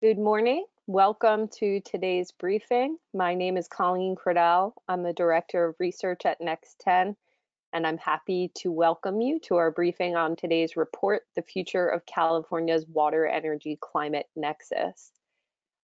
Good morning. Welcome to today's briefing. My name is Colleen Kredell. I'm the Director of Research at Next 10, and I'm happy to welcome you to our briefing on today's report, The Future of California's Water Energy Climate Nexus.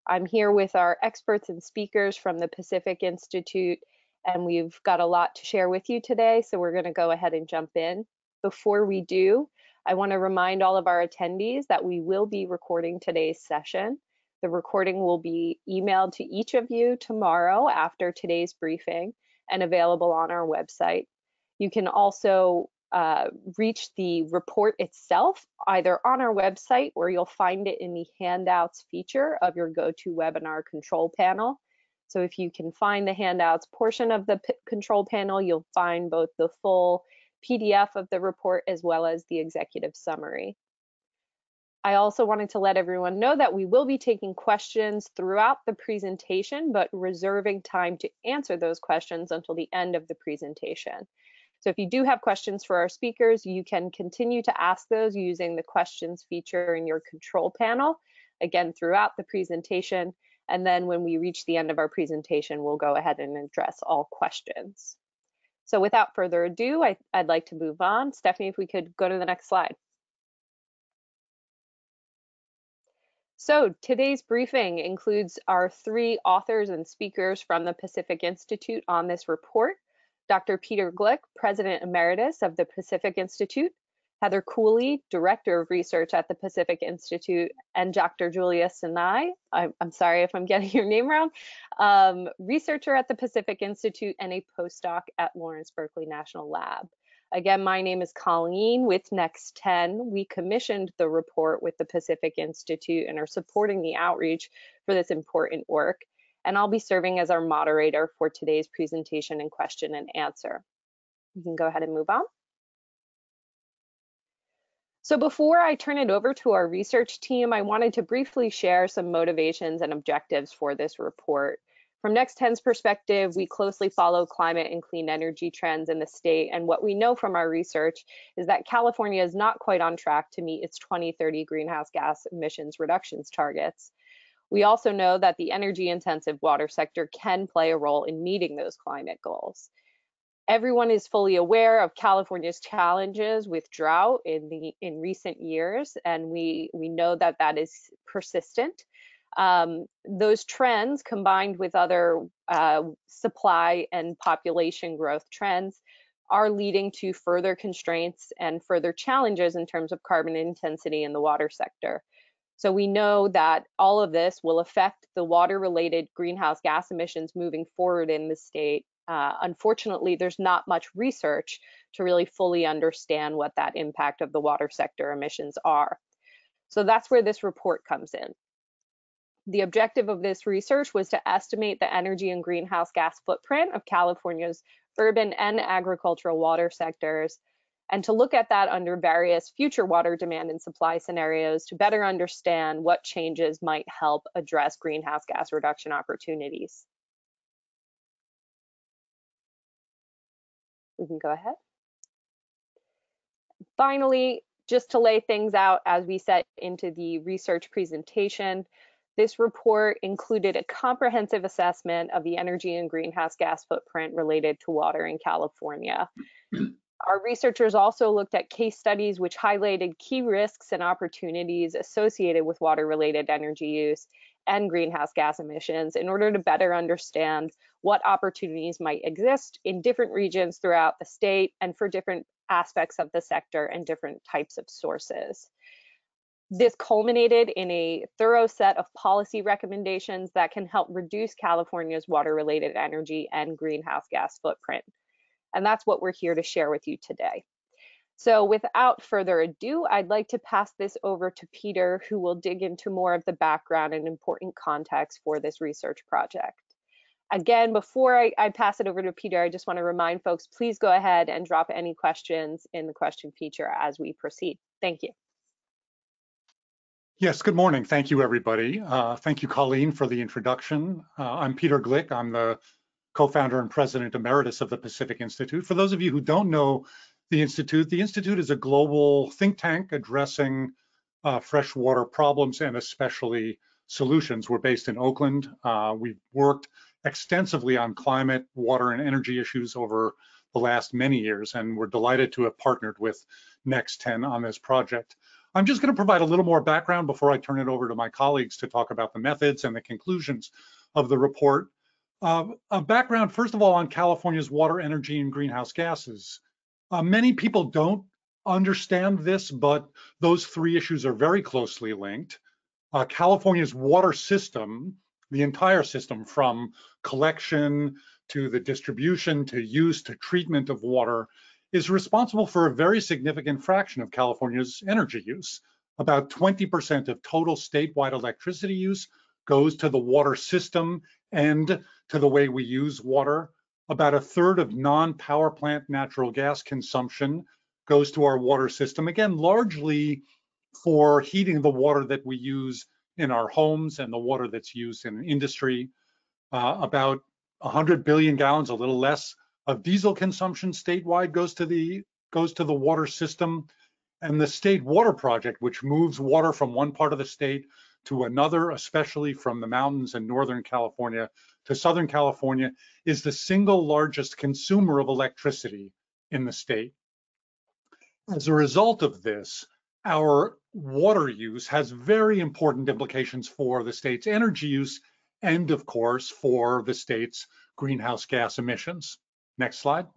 I'm here with our experts and speakers from the Pacific Institute, and we've got a lot to share with you today, so we're going to go ahead and jump in. Before we do, I want to remind all of our attendees that we will be recording today's session. The recording will be emailed to each of you tomorrow after today's briefing and available on our website. You can also uh, reach the report itself either on our website or you'll find it in the handouts feature of your GoToWebinar control panel. So if you can find the handouts portion of the control panel, you'll find both the full PDF of the report as well as the executive summary. I also wanted to let everyone know that we will be taking questions throughout the presentation, but reserving time to answer those questions until the end of the presentation. So if you do have questions for our speakers, you can continue to ask those using the questions feature in your control panel, again, throughout the presentation. And then when we reach the end of our presentation, we'll go ahead and address all questions. So without further ado, I, would like to move on. Stephanie, if we could go to the next slide. So today's briefing includes our three authors and speakers from the Pacific Institute on this report. Dr. Peter Gleick, President Emeritus of the Pacific Institute, Heather Cooley, Director of Research at the Pacific Institute, and Dr. Julia Szinai, I'm, I'm sorry if I'm getting your name wrong, um, researcher at the Pacific Institute and a postdoc at Lawrence Berkeley National Lab. Again, my name is Colleen with Next 10. We commissioned the report with the Pacific Institute and are supporting the outreach for this important work. And I'll be serving as our moderator for today's presentation and question and answer. You can go ahead and move on. So before I turn it over to our research team, I wanted to briefly share some motivations and objectives for this report. From Next 10's perspective, we closely follow climate and clean energy trends in the state, and what we know from our research is that California is not quite on track to meet its 2030 greenhouse gas emissions reductions targets. We also know that the energy intensive water sector can play a role in meeting those climate goals. Everyone is fully aware of California's challenges with drought in the in recent years, and we we know that that is persistent. Um, those trends, combined with other uh, supply and population growth trends, are leading to further constraints and further challenges in terms of carbon intensity in the water sector. So we know that all of this will affect the water-related greenhouse gas emissions moving forward in the state uh, unfortunately, there's not much research to really fully understand what that impact of the water sector emissions are. So that's where this report comes in. The objective of this research was to estimate the energy and greenhouse gas footprint of California's urban and agricultural water sectors, and to look at that under various future water demand and supply scenarios to better understand what changes might help address greenhouse gas reduction opportunities. We can go ahead. Finally, just to lay things out as we set into the research presentation, this report included a comprehensive assessment of the energy and greenhouse gas footprint related to water in California. Our researchers also looked at case studies which highlighted key risks and opportunities associated with water-related energy use and greenhouse gas emissions in order to better understand what opportunities might exist in different regions throughout the state and for different aspects of the sector and different types of sources. This culminated in a thorough set of policy recommendations that can help reduce California's water-related energy and greenhouse gas footprint. And that's what we're here to share with you today. So without further ado, I'd like to pass this over to Peter, who will dig into more of the background and important context for this research project. Again, before I, I pass it over to Peter, I just want to remind folks, please go ahead and drop any questions in the question feature as we proceed. Thank you. Yes, good morning. Thank you, everybody. Uh, thank you, Colleen, for the introduction. Uh, I'm Peter Gleick. I'm the co-founder and president emeritus of the Pacific Institute. For those of you who don't know the Institute. The Institute is a global think tank addressing uh, freshwater problems and especially Solutions. We're based in Oakland. Uh, we've worked extensively on climate, water, and energy issues over the last many years, and we're delighted to have partnered with Next 10 on this project. I'm just going to provide a little more background before I turn it over to my colleagues to talk about the methods and the conclusions of the report. Uh, a background, first of all, on California's water, energy, and greenhouse gases. Uh, many people don't understand this, but those three issues are very closely linked. Uh, California's water system, the entire system from collection to the distribution to use to treatment of water is responsible for a very significant fraction of California's energy use. About 20% of total statewide electricity use goes to the water system and to the way we use water. About a third of non-power plant natural gas consumption goes to our water system, again, largely for heating the water that we use in our homes and the water that's used in industry. Uh, about 100 billion gallons, a little less, of diesel consumption statewide goes to the goes to the water system. And the state water project, which moves water from one part of the state to another, especially from the mountains in Northern California to Southern California, is the single largest consumer of electricity in the state. As a result of this, our water use has very important implications for the state's energy use and, of course, for the state's greenhouse gas emissions. Next slide.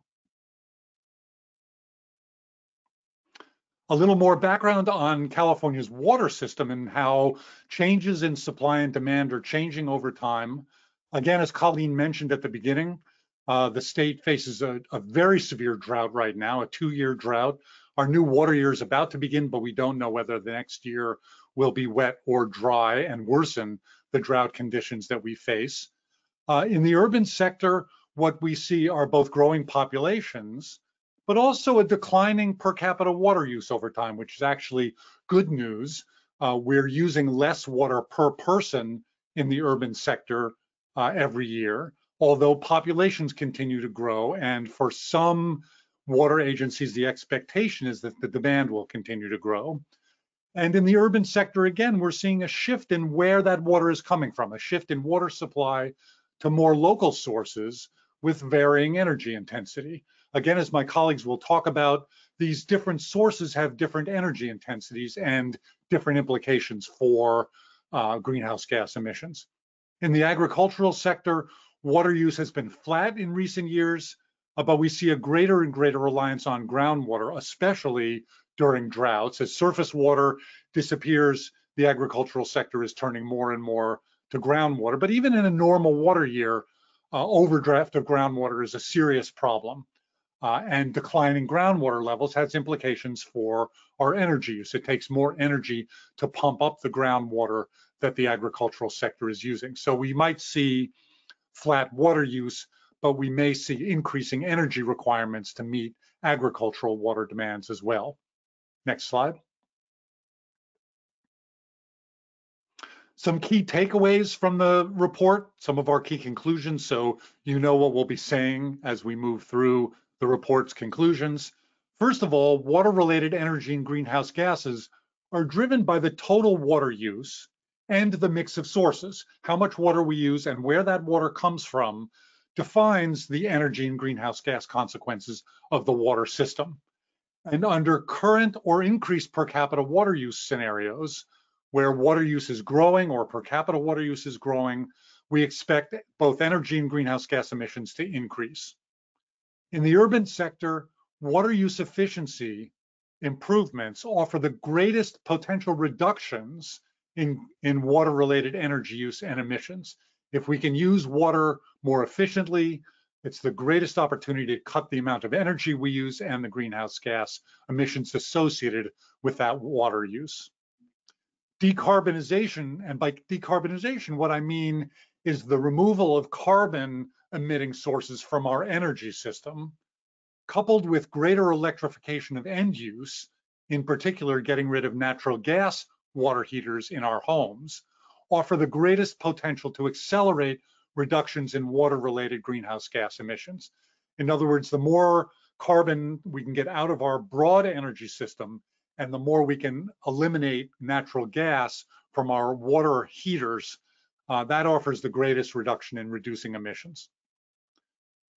A little more background on California's water system and how changes in supply and demand are changing over time. Again, as Colleen mentioned at the beginning, uh, the state faces a, a, very severe drought right now, a two-year drought. Our new water year is about to begin, but we don't know whether the next year will be wet or dry and worsen the drought conditions that we face. Uh, in the urban sector, what we see are both growing populations, but also a declining per capita water use over time, which is actually good news. Uh, we're using less water per person in the urban sector uh, every year, although populations continue to grow. And for some water agencies, the expectation is that the demand will continue to grow. And in the urban sector, again, we're seeing a shift in where that water is coming from, a shift in water supply to more local sources with varying energy intensity. Again, as my colleagues will talk about, these different sources have different energy intensities and different implications for uh, greenhouse gas emissions. In the agricultural sector, water use has been flat in recent years, uh, but we see a greater and greater reliance on groundwater, especially during droughts. As surface water disappears, the agricultural sector is turning more and more to groundwater. But even in a normal water year, uh, overdraft of groundwater is a serious problem. Uh, and declining groundwater levels has implications for our energy use. It takes more energy to pump up the groundwater that the agricultural sector is using. So we might see flat water use, but we may see increasing energy requirements to meet agricultural water demands as well. Next slide. some key takeaways from the report, some of our key conclusions, so you know what we'll be saying as we move through the report's conclusions. First of all, water-related energy and greenhouse gases are driven by the total water use and the mix of sources. How much water we use and where that water comes from defines the energy and greenhouse gas consequences of the water system. And under current or increased per capita water use scenarios, where water use is growing or per capita water use is growing, we expect both energy and greenhouse gas emissions to increase. In the urban sector, water use efficiency improvements offer the greatest potential reductions in, in water-related energy use and emissions. If we can use water more efficiently, it's the greatest opportunity to cut the amount of energy we use and the greenhouse gas emissions associated with that water use decarbonization, and by decarbonization, what I mean is the removal of carbon emitting sources from our energy system, coupled with greater electrification of end use, in particular getting rid of natural gas water heaters in our homes, offer the greatest potential to accelerate reductions in water-related greenhouse gas emissions. In other words, the more carbon we can get out of our broad energy system and the more we can eliminate natural gas from our water heaters, uh, that offers the greatest reduction in reducing emissions.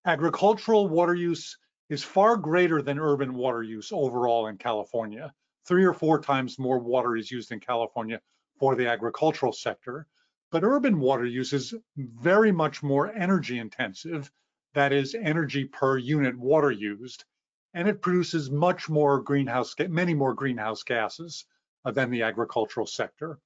Agricultural water use is far greater than urban water use overall in California. Three or four times more water is used in California for the agricultural sector, but urban water use is very much more energy intensive, that is energy per unit water used, and it produces much more greenhouse, many more greenhouse gases uh, than the agricultural sector.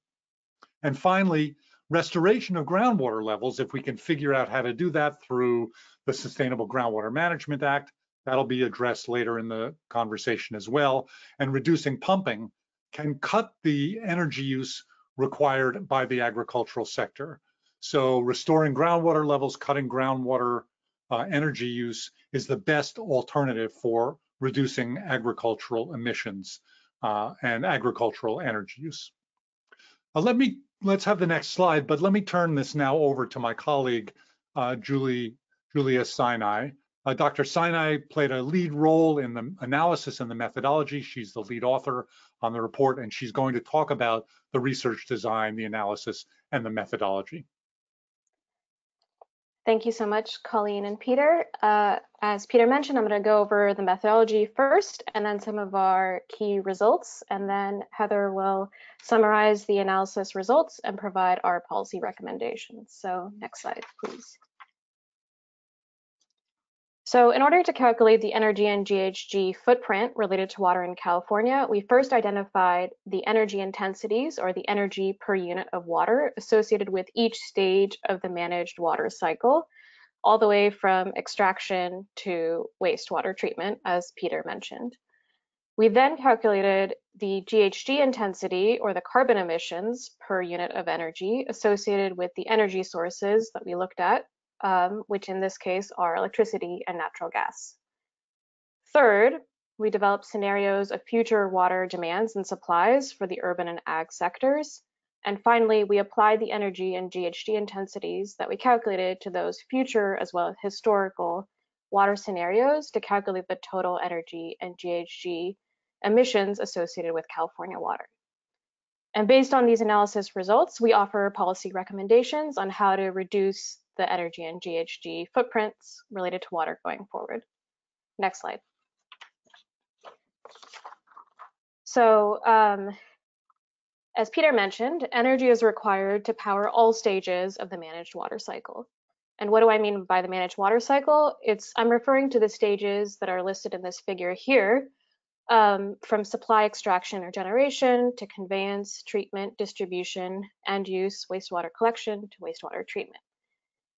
And finally, restoration of groundwater levels, if we can figure out how to do that through the Sustainable Groundwater Management Act, that'll be addressed later in the conversation as well, and reducing pumping can cut the energy use required by the agricultural sector. So restoring groundwater levels, cutting groundwater uh, energy use is the best alternative for reducing agricultural emissions uh, and agricultural energy use. Uh, let me, let's have the next slide, but let me turn this now over to my colleague, uh, Julie, Julia Szinai. Uh, Dr. Szinai played a lead role in the analysis and the methodology. She's the lead author on the report, and she's going to talk about the research design, the analysis, and the methodology. Thank you so much, Colleen and Peter. Uh, as Peter mentioned, I'm going to go over the methodology first and then some of our key results, and then Heather will summarize the analysis results and provide our policy recommendations. So next slide, please. So in order to calculate the energy and GHG footprint related to water in California, we first identified the energy intensities or the energy per unit of water associated with each stage of the managed water cycle, all the way from extraction to wastewater treatment, as Peter mentioned. We then calculated the GHG intensity or the carbon emissions per unit of energy associated with the energy sources that we looked at um, which in this case are electricity and natural gas. Third, we developed scenarios of future water demands and supplies for the urban and ag sectors. And finally, we applied the energy and GHG intensities that we calculated to those future as well as historical water scenarios to calculate the total energy and GHG emissions associated with California water. And based on these analysis results, we offer policy recommendations on how to reduce the energy and GHG footprints related to water going forward. Next slide. So um, as Peter mentioned, energy is required to power all stages of the managed water cycle. And what do I mean by the managed water cycle? It's I'm referring to the stages that are listed in this figure here, um, from supply extraction or generation to conveyance, treatment, distribution, and use, wastewater collection to wastewater treatment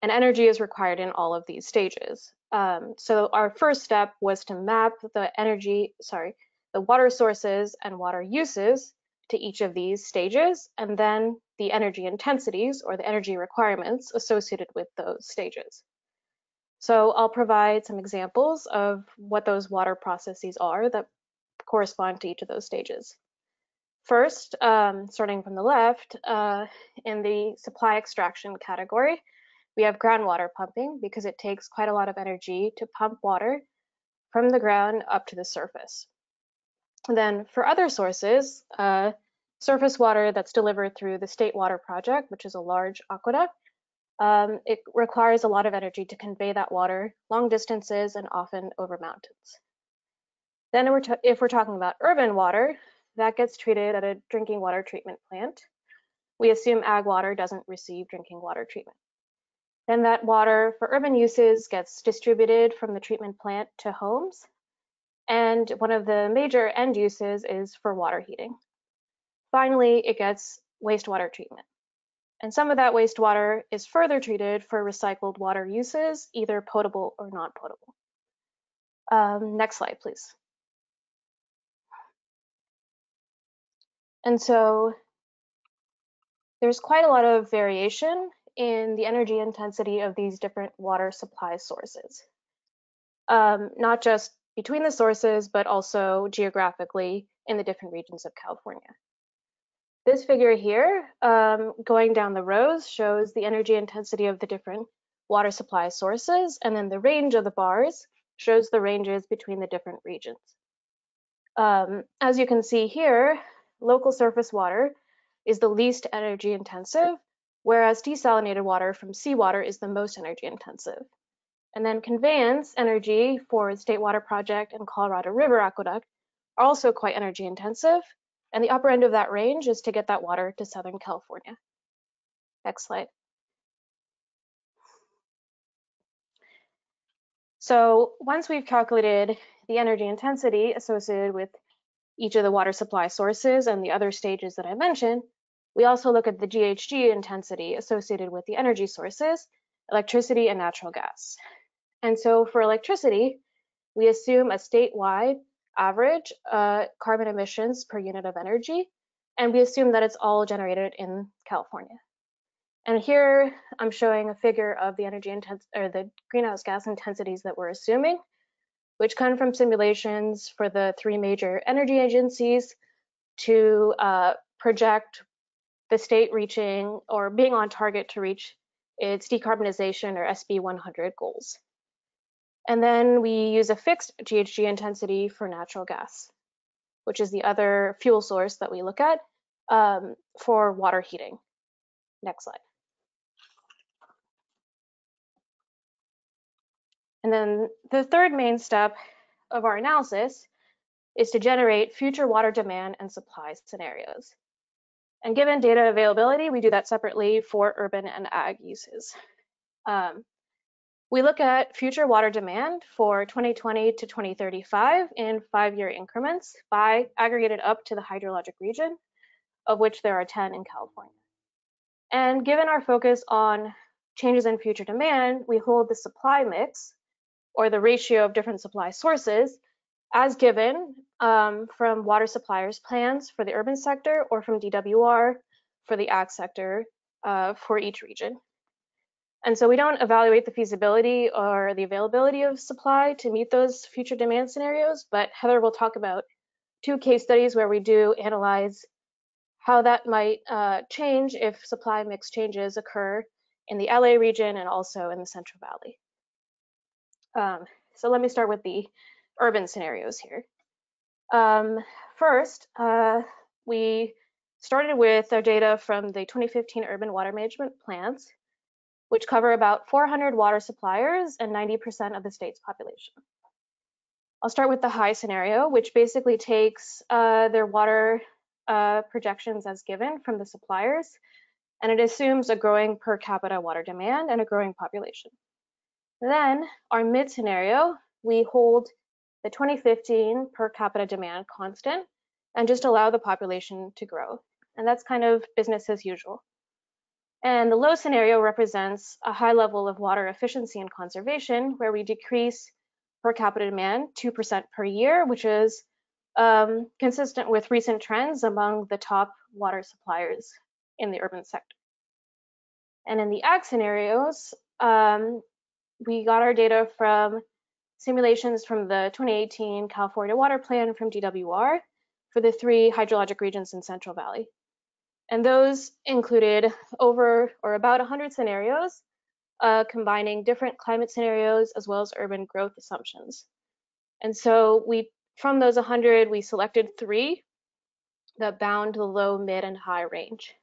and energy is required in all of these stages. Um, so our first step was to map the energy, sorry, the water sources and water uses to each of these stages, and then the energy intensities or the energy requirements associated with those stages. So I'll provide some examples of what those water processes are that correspond to each of those stages. First, um, starting from the left, uh, in the supply extraction category, we have groundwater pumping because it takes quite a lot of energy to pump water from the ground up to the surface. Then for other sources, uh, surface water that's delivered through the State Water Project, which is a large aqueduct, um, it requires a lot of energy to convey that water long distances and often over mountains. Then we're if we're talking about urban water, that gets treated at a drinking water treatment plant. We assume ag water doesn't receive drinking water treatment. Then that water for urban uses gets distributed from the treatment plant to homes. And one of the major end uses is for water heating. Finally, it gets wastewater treatment. And some of that wastewater is further treated for recycled water uses, either potable or not potable. Um, next slide, please. And so there's quite a lot of variation in the energy intensity of these different water supply sources. Um, not just between the sources, but also geographically in the different regions of California. This figure here, um, going down the rows, shows the energy intensity of the different water supply sources, and then the range of the bars shows the ranges between the different regions. Um, as you can see here, local surface water is the least energy intensive, whereas desalinated water from seawater is the most energy intensive. And then conveyance energy for the State Water Project and Colorado River Aqueduct are also quite energy intensive. And the upper end of that range is to get that water to Southern California. Next slide. So once we've calculated the energy intensity associated with each of the water supply sources and the other stages that I mentioned, we also look at the GHG intensity associated with the energy sources, electricity and natural gas. And so for electricity, we assume a statewide average uh, carbon emissions per unit of energy, and we assume that it's all generated in California. And here I'm showing a figure of the energy intensity or the greenhouse gas intensities that we're assuming, which come from simulations for the three major energy agencies to uh, project the state reaching or being on target to reach its decarbonization or SB 100 goals. And then we use a fixed GHG intensity for natural gas, which is the other fuel source that we look at um, for water heating. Next slide. And then the third main step of our analysis is to generate future water demand and supply scenarios. And given data availability, we do that separately for urban and ag uses. Um, we look at future water demand for 2020 to 2035 in five-year increments by aggregated up to the hydrologic region, of which there are 10 in California. And given our focus on changes in future demand, we hold the supply mix, or the ratio of different supply sources, as given um, from water suppliers' plans for the urban sector or from DWR for the ag sector uh, for each region. And so we don't evaluate the feasibility or the availability of supply to meet those future demand scenarios, but Heather will talk about two case studies where we do analyze how that might uh, change if supply mix changes occur in the LA region and also in the Central Valley. Um, so let me start with the urban scenarios here. Um, first, uh, we started with our data from the 2015 urban water management plans which cover about 400 water suppliers and 90% of the state's population. I'll start with the high scenario, which basically takes uh, their water uh, projections as given from the suppliers, and it assumes a growing per capita water demand and a growing population. Then our mid scenario, we hold the 2015 per capita demand constant and just allow the population to grow. And that's kind of business as usual. And the low scenario represents a high level of water efficiency and conservation, where we decrease per capita demand 2% per year, which is um, consistent with recent trends among the top water suppliers in the urban sector. And in the ag scenarios, um, we got our data from simulations from the 2018 California Water Plan from DWR for the three hydrologic regions in Central Valley. And those included over or about 100 scenarios, uh, combining different climate scenarios as well as urban growth assumptions. And so we, from those 100, we selected three that bound the low, mid, and high range.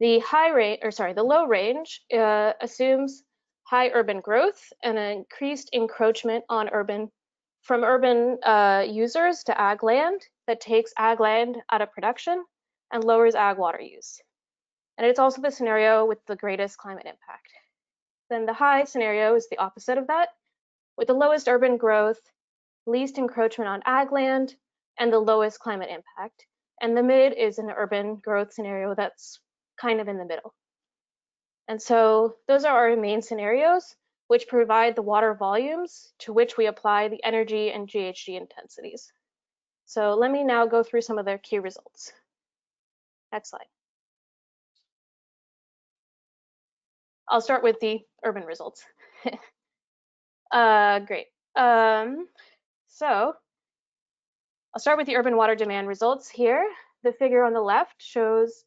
The high range, or sorry, the low range uh, assumes high urban growth and an increased encroachment on urban from urban uh, users to ag land that takes ag land out of production and lowers ag water use. And it's also the scenario with the greatest climate impact. Then the high scenario is the opposite of that, with the lowest urban growth, least encroachment on ag land, and the lowest climate impact. And the mid is an urban growth scenario that's kind of in the middle. And so those are our main scenarios, which provide the water volumes to which we apply the energy and GHG intensities. So let me now go through some of their key results. Next slide. I'll start with the urban results. uh, great. Um, so I'll start with the urban water demand results here. The figure on the left shows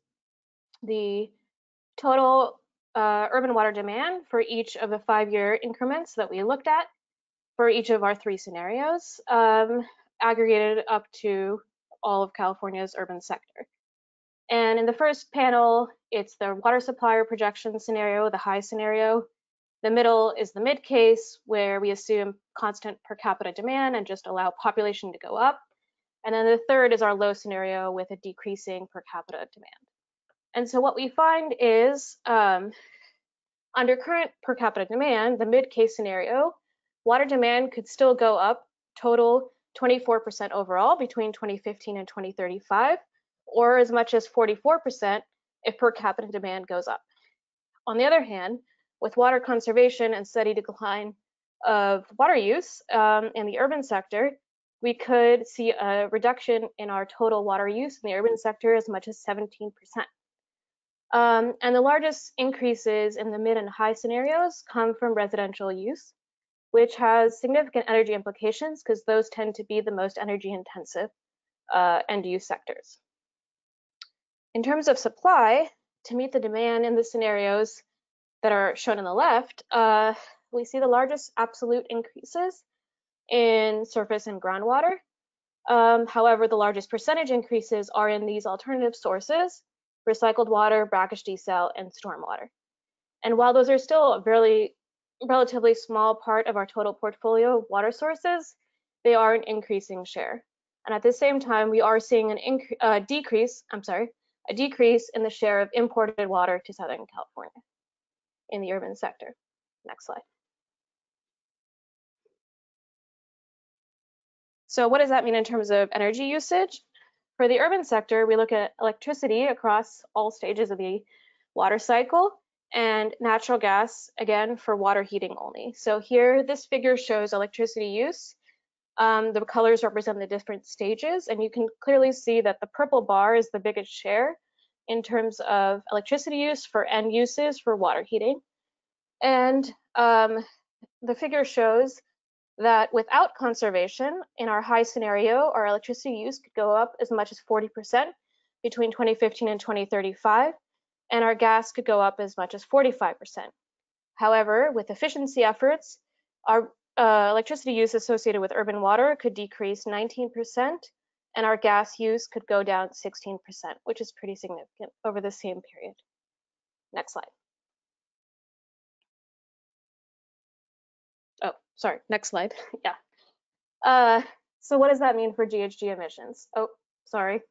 the total uh, urban water demand for each of the five-year increments that we looked at for each of our three scenarios, um, aggregated up to all of California's urban sector. And in the first panel, it's the water supplier projection scenario, the high scenario. The middle is the mid case where we assume constant per capita demand and just allow population to go up. And then the third is our low scenario with a decreasing per capita demand. And so what we find is um, under current per capita demand, the mid case scenario, water demand could still go up total 24% overall between 2015 and 2035, or as much as 44% if per capita demand goes up. On the other hand, with water conservation and steady decline of water use um, in the urban sector, we could see a reduction in our total water use in the urban sector as much as 17%. Um, and the largest increases in the mid and high scenarios come from residential use, which has significant energy implications because those tend to be the most energy intensive uh, end use sectors. In terms of supply, to meet the demand in the scenarios that are shown on the left, uh, we see the largest absolute increases in surface and groundwater. Um, however, the largest percentage increases are in these alternative sources, recycled water, brackish desal, and stormwater. And while those are still a very relatively small part of our total portfolio of water sources, they are an increasing share. And at the same time, we are seeing an uh, decrease, I'm sorry, a decrease in the share of imported water to Southern California in the urban sector. Next slide. So what does that mean in terms of energy usage? For the urban sector, we look at electricity across all stages of the water cycle and natural gas, again, for water heating only. So here, this figure shows electricity use. Um, the colors represent the different stages, and you can clearly see that the purple bar is the biggest share in terms of electricity use for end uses for water heating. And um, the figure shows that without conservation, in our high scenario, our electricity use could go up as much as 40% between 2015 and 2035, and our gas could go up as much as 45%. However, with efficiency efforts, our uh, electricity use associated with urban water could decrease 19%, and our gas use could go down 16%, which is pretty significant over the same period. Next slide. Sorry, next slide. yeah. Uh, so what does that mean for GHG emissions? Oh, sorry,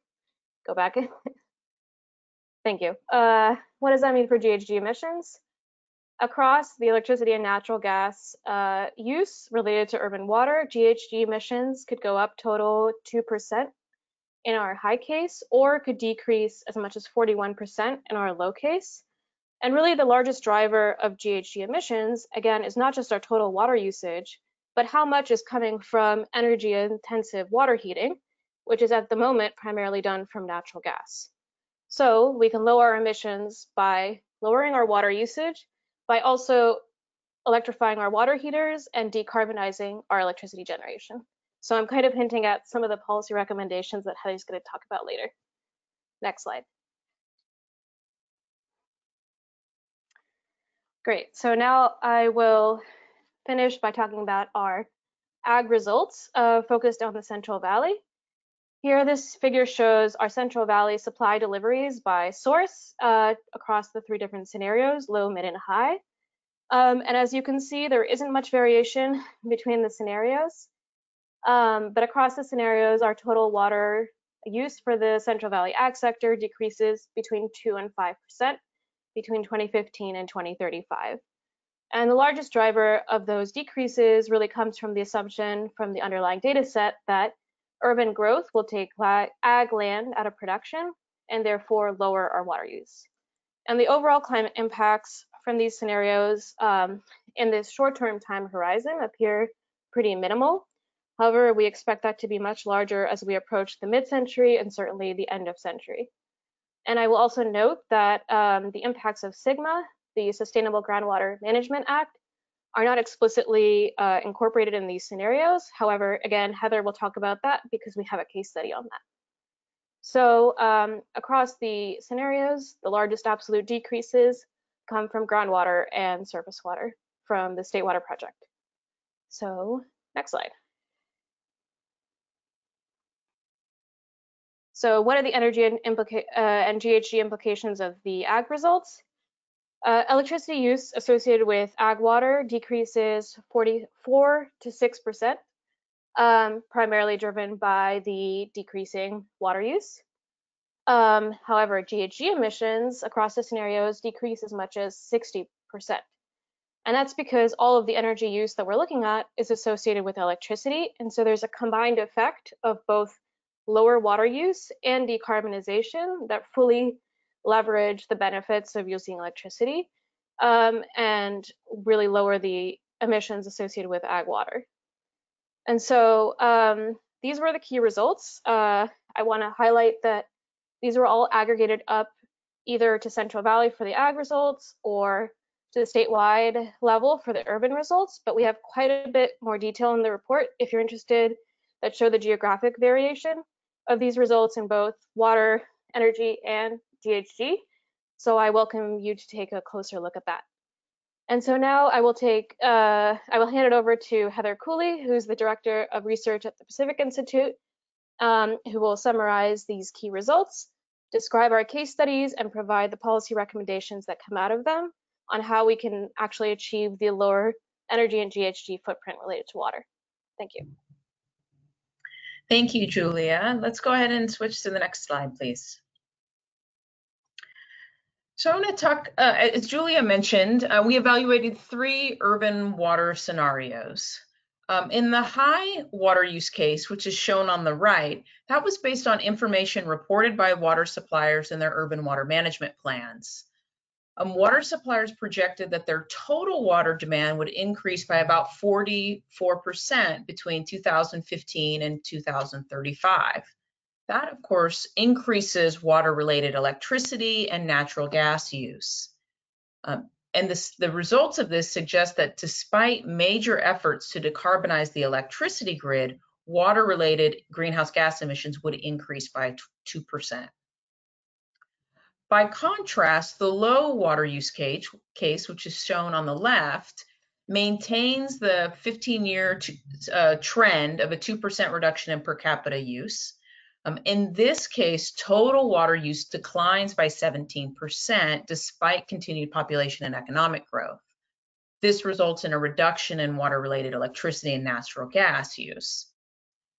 go back. Thank you. Uh, what does that mean for GHG emissions? Across the electricity and natural gas uh, use related to urban water, GHG emissions could go up total 2% in our high case, or could decrease as much as 41% in our low case. And really the largest driver of GHG emissions, again, is not just our total water usage, but how much is coming from energy intensive water heating, which is at the moment primarily done from natural gas. So we can lower our emissions by lowering our water usage, by also electrifying our water heaters and decarbonizing our electricity generation. So I'm kind of hinting at some of the policy recommendations that Heather's going to talk about later. Next slide. Great, so now I will finish by talking about our ag results uh, focused on the Central Valley. Here, this figure shows our Central Valley supply deliveries by source uh, across the three different scenarios, low, mid, and high. Um, and as you can see, there isn't much variation between the scenarios. Um, but across the scenarios, our total water use for the Central Valley ag sector decreases between 2 and 5% between 2015 and 2035. And the largest driver of those decreases really comes from the assumption from the underlying data set that urban growth will take ag land out of production and therefore lower our water use. And the overall climate impacts from these scenarios um, in this short-term time horizon appear pretty minimal. However, we expect that to be much larger as we approach the mid-century and certainly the end of century. And I will also note that um, the impacts of SGMA, the Sustainable Groundwater Management Act, are not explicitly uh, incorporated in these scenarios. However, again, Heather will talk about that because we have a case study on that. So um, across the scenarios, the largest absolute decreases come from groundwater and surface water from the State Water Project. So next slide. So what are the energy and, implica uh, and GHG implications of the ag results? Uh, electricity use associated with ag water decreases 44 to 6%, um, primarily driven by the decreasing water use. Um, however, GHG emissions across the scenarios decrease as much as 60%. And that's because all of the energy use that we're looking at is associated with electricity. And so there's a combined effect of both lower water use and decarbonization that fully leverage the benefits of using electricity um, and really lower the emissions associated with ag water. And so um, these were the key results. Uh, I want to highlight that these were all aggregated up either to Central Valley for the ag results or to the statewide level for the urban results, but we have quite a bit more detail in the report if you're interested that show the geographic variation of these results in both water, energy, and GHG. So I welcome you to take a closer look at that. And so now I will take, uh, I will hand it over to Heather Cooley, who's the Director of Research at the Pacific Institute, um, who will summarize these key results, describe our case studies, and provide the policy recommendations that come out of them on how we can actually achieve the lower energy and GHG footprint related to water. Thank you. Thank you, Julia. Let's go ahead and switch to the next slide, please. So I'm going to talk, uh, as Julia mentioned, uh, we evaluated three urban water scenarios. Um, in the high water use case, which is shown on the right, that was based on information reported by water suppliers in their urban water management plans um, water suppliers projected that their total water demand would increase by about 44% between 2015 and 2035. That, of course, increases water-related electricity and natural gas use. Um, and this, the results of this suggest that despite major efforts to decarbonize the electricity grid, water-related greenhouse gas emissions would increase by 2%. By contrast, the low water use case, case which is shown on the left, maintains the 15-year uh, trend of a 2% reduction in per capita use. Um, in this case, total water use declines by 17% despite continued population and economic growth. This results in a reduction in water-related electricity and natural gas use.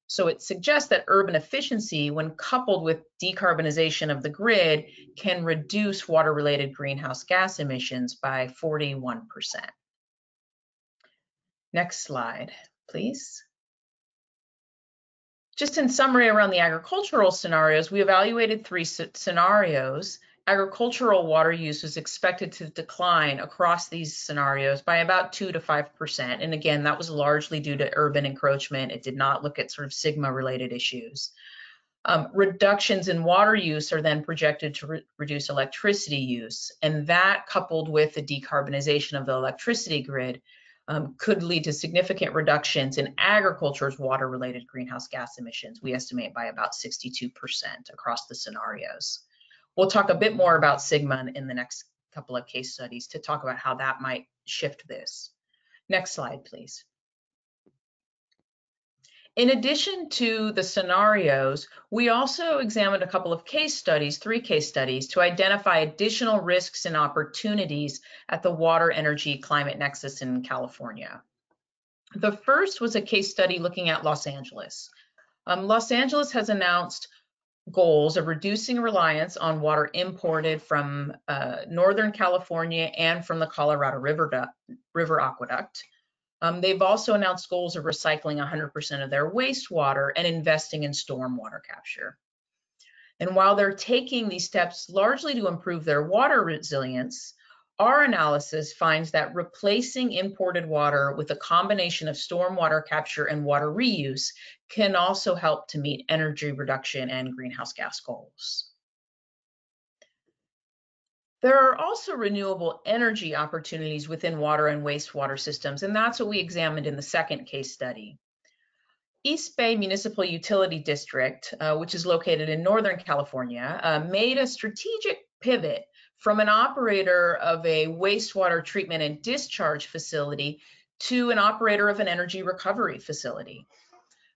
So it suggests that urban efficiency, when coupled with decarbonization of the grid, can reduce water-related greenhouse gas emissions by 41%. Next slide, please. Just in summary around the agricultural scenarios, we evaluated three scenarios agricultural water use is expected to decline across these scenarios by about 2 to 5%. And again, that was largely due to urban encroachment. It did not look at sort of SGMA related issues. Um, reductions in water use are then projected to re reduce electricity use. And that coupled with the decarbonization of the electricity grid um, could lead to significant reductions in agriculture's water related greenhouse gas emissions. We estimate by about 62% across the scenarios. We'll talk a bit more about SGMA in the next couple of case studies to talk about how that might shift this. Next slide, please. In addition to the scenarios, we also examined a couple of case studies, three case studies, to identify additional risks and opportunities at the water energy climate nexus in California. The first was a case study looking at Los Angeles. Um, Los Angeles has announced goals of reducing reliance on water imported from uh, Northern California and from the Colorado River, River Aqueduct. Um, they've also announced goals of recycling 100% of their wastewater and investing in stormwater capture. And while they're taking these steps largely to improve their water resilience, our analysis finds that replacing imported water with a combination of stormwater capture and water reuse can also help to meet energy reduction and greenhouse gas goals. There are also renewable energy opportunities within water and wastewater systems, and that's what we examined in the second case study. East Bay Municipal Utility District, uh, which is located in Northern California, uh, made a strategic pivot from an operator of a wastewater treatment and discharge facility to an operator of an energy recovery facility.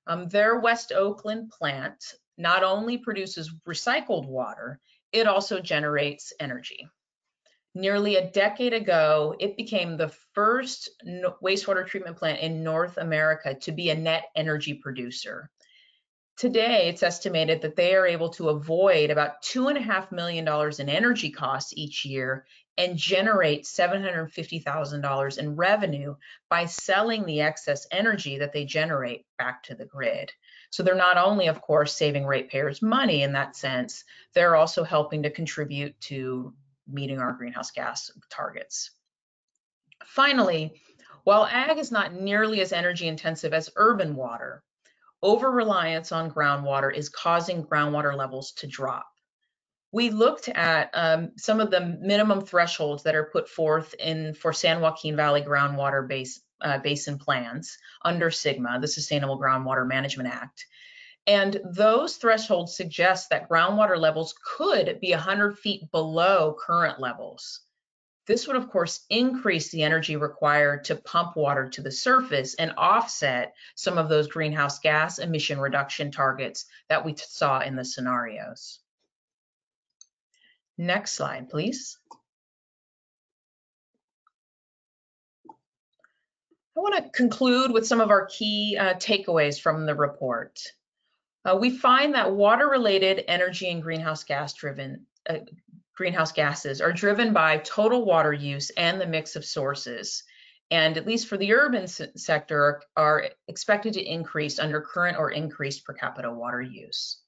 Um, their West Oakland plant not only produces recycled water, it also generates energy. Nearly a decade ago, it became the first wastewater treatment plant in North America to be a net energy producer. Today, it's estimated that they are able to avoid about $2.5 million in energy costs each year and generate $750,000 in revenue by selling the excess energy that they generate back to the grid. So they're not only, of course, saving ratepayers money in that sense, they're also helping to contribute to meeting our greenhouse gas targets. Finally, while ag is not nearly as energy intensive as urban water, over-reliance on groundwater is causing groundwater levels to drop. We looked at um, some of the minimum thresholds that are put forth in for San Joaquin Valley groundwater base, uh, basin plans under SGMA, the Sustainable Groundwater Management Act. And those thresholds suggest that groundwater levels could be 100 feet below current levels. This would, of course, increase the energy required to pump water to the surface and offset some of those greenhouse gas emission reduction targets that we saw in the scenarios. Next slide, please. I want to conclude with some of our key uh, takeaways from the report. Uh, we find that water-related energy and greenhouse gas driven uh, greenhouse gases are driven by total water use and the mix of sources, and at least for the urban sector, are expected to increase under current or increased per capita water use.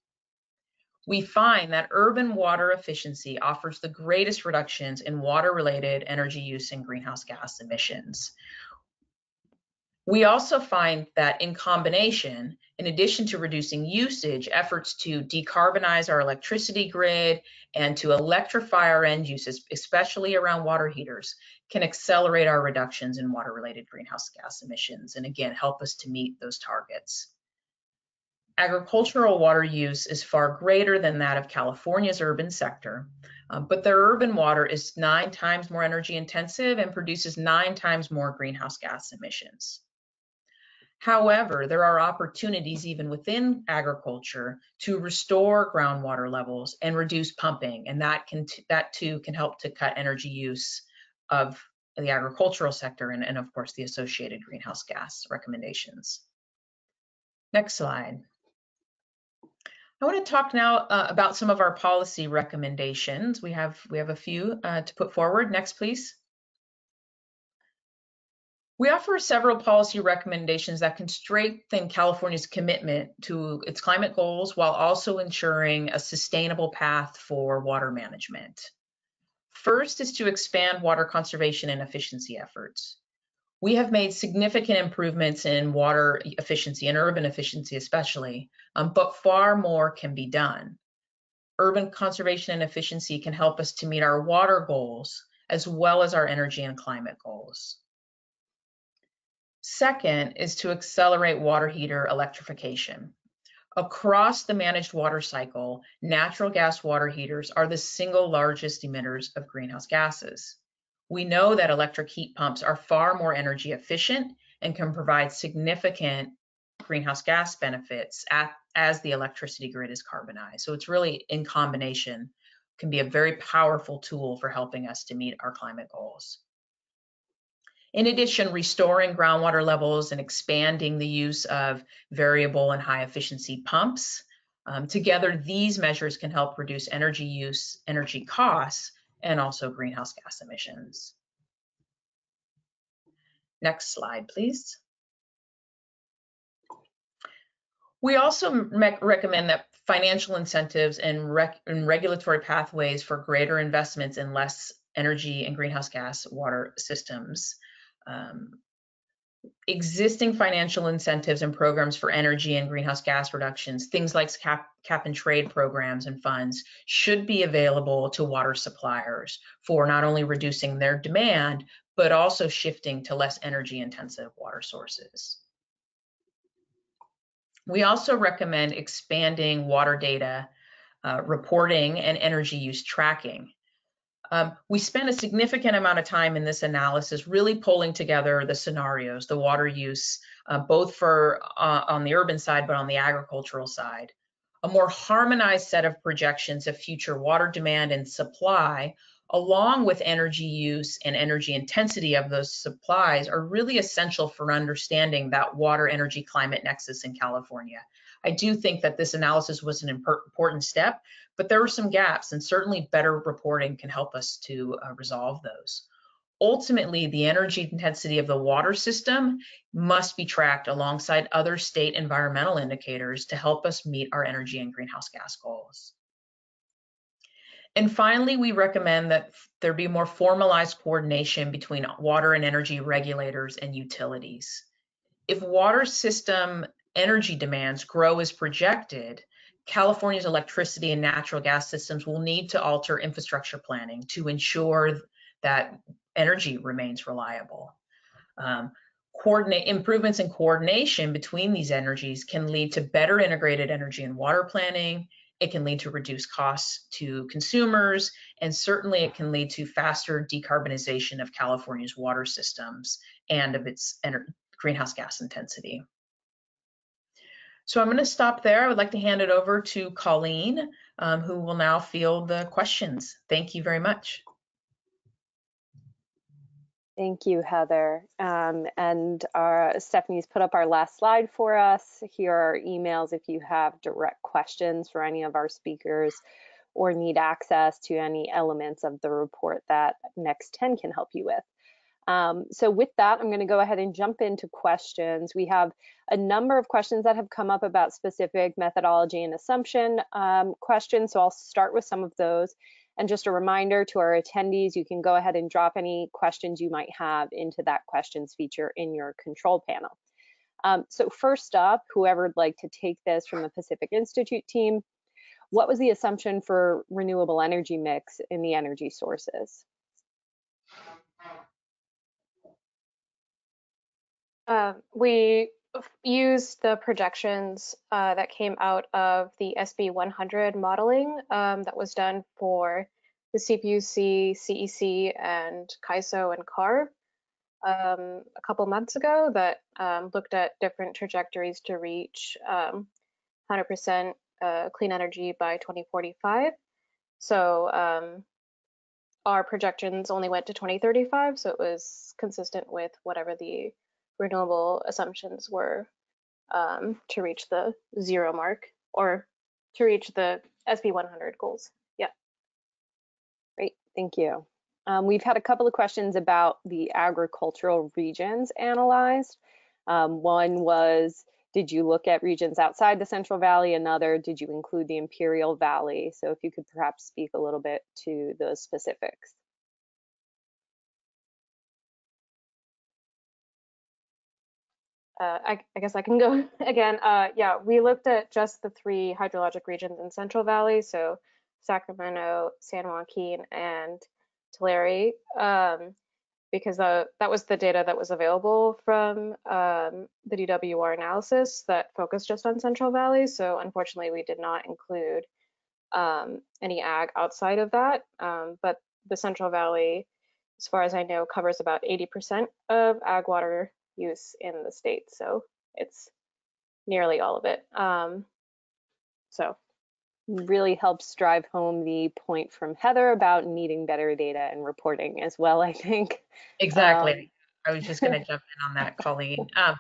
We find that urban water efficiency offers the greatest reductions in water-related energy use and greenhouse gas emissions. We also find that in combination, in addition to reducing usage, efforts to decarbonize our electricity grid and to electrify our end uses, especially around water heaters, can accelerate our reductions in water-related greenhouse gas emissions and again, help us to meet those targets. Agricultural water use is far greater than that of California's urban sector, um, but their urban water is nine times more energy intensive and produces nine times more greenhouse gas emissions. However, there are opportunities even within agriculture to restore groundwater levels and reduce pumping, and that can that too can help to cut energy use of the agricultural sector and, and of course the associated greenhouse gas recommendations. Next slide. I want to talk now uh, about some of our policy recommendations. We have we have a few uh, to put forward. Next, please. We offer several policy recommendations that can strengthen California's commitment to its climate goals while also ensuring a sustainable path for water management. First is to expand water conservation and efficiency efforts. We have made significant improvements in water efficiency and urban efficiency especially, um, but far more can be done. Urban conservation and efficiency can help us to meet our water goals as well as our energy and climate goals. Second is to accelerate water heater electrification. Across the managed water cycle, natural gas water heaters are the single largest emitters of greenhouse gases. We know that electric heat pumps are far more energy efficient and can provide significant greenhouse gas benefits at, as the electricity grid is carbonized. So it's really in combination, can be a very powerful tool for helping us to meet our climate goals. In addition, restoring groundwater levels and expanding the use of variable and high efficiency pumps. Um, together, these measures can help reduce energy use, energy costs, and also greenhouse gas emissions. Next slide, please. We also recommend that financial incentives and, rec and regulatory pathways for greater investments in less energy and greenhouse gas water systems um, existing financial incentives and programs for energy and greenhouse gas reductions, things like cap, cap and trade programs and funds, should be available to water suppliers for not only reducing their demand, but also shifting to less energy intensive water sources. We also recommend expanding water data uh, reporting and energy use tracking. Um, we spent a significant amount of time in this analysis really pulling together the scenarios, the water use, uh, both for uh, on the urban side, but on the agricultural side. A more harmonized set of projections of future water demand and supply, along with energy use and energy intensity of those supplies, are really essential for understanding that water energy climate nexus in California. I do think that this analysis was an important step, but there were some gaps, and certainly better reporting can help us to uh, resolve those. Ultimately, the energy intensity of the water system must be tracked alongside other state environmental indicators to help us meet our energy and greenhouse gas goals. And finally, we recommend that there be more formalized coordination between water and energy regulators and utilities. If water system energy demands grow as projected, California's electricity and natural gas systems will need to alter infrastructure planning to ensure that energy remains reliable. Um, coordinate improvements in coordination between these energies can lead to better integrated energy and water planning. It can lead to reduced costs to consumers, and certainly it can lead to faster decarbonization of California's water systems and of its greenhouse gas intensity. So I'm going to stop there. I would like to hand it over to Colleen, um, who will now field the questions. Thank you very much. Thank you, Heather. Um, and our, Stephanie's put up our last slide for us. Here are emails if you have direct questions for any of our speakers or need access to any elements of the report that Next 10 can help you with. Um, so with that, I'm going to go ahead and jump into questions. We have a number of questions that have come up about specific methodology and assumption um, questions. So I'll start with some of those. And just a reminder to our attendees, you can go ahead and drop any questions you might have into that questions feature in your control panel. Um, so first up, whoever would like to take this from the Pacific Institute team, what was the assumption for renewable energy mix in the energy sources? Uh, we used the projections uh, that came out of the SB 100 modeling um, that was done for the CPUC, CEC, and CAISO and CARB um, a couple months ago that um, looked at different trajectories to reach 100% um, uh, clean energy by 2045. So um, our projections only went to 2035, so it was consistent with whatever the renewable assumptions were um, to reach the zero mark or to reach the SB 100 goals. Yeah. Great, thank you. Um, we've had a couple of questions about the agricultural regions analyzed. Um, one was, did you look at regions outside the Central Valley? Another, did you include the Imperial Valley? So if you could perhaps speak a little bit to those specifics. Uh, I, I, guess I can go again. Uh, yeah, we looked at just the three hydrologic regions in Central Valley, so Sacramento, San Joaquin, and Tulare, um, because uh, that was the data that was available from um, the DWR analysis that focused just on Central Valley. So unfortunately, we did not include um, any ag outside of that, um, but the Central Valley, as far as I know, covers about 80% of ag water use in the state. So it's nearly all of it. Um, so really helps drive home the point from Heather about needing better data and reporting as well, I think. Exactly. Um, I was just going to jump in on that, Colleen. Um,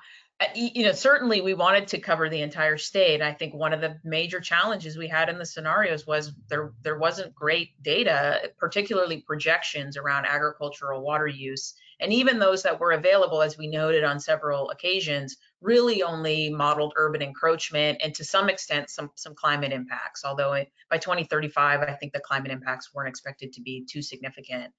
you know, certainly we wanted to cover the entire state. I think one of the major challenges we had in the scenarios was there there wasn't great data, particularly projections around agricultural water use. And even those that were available, as we noted on several occasions, really only modeled urban encroachment and to some extent some some climate impacts. Although it, by 2035, I think the climate impacts weren't expected to be too significant.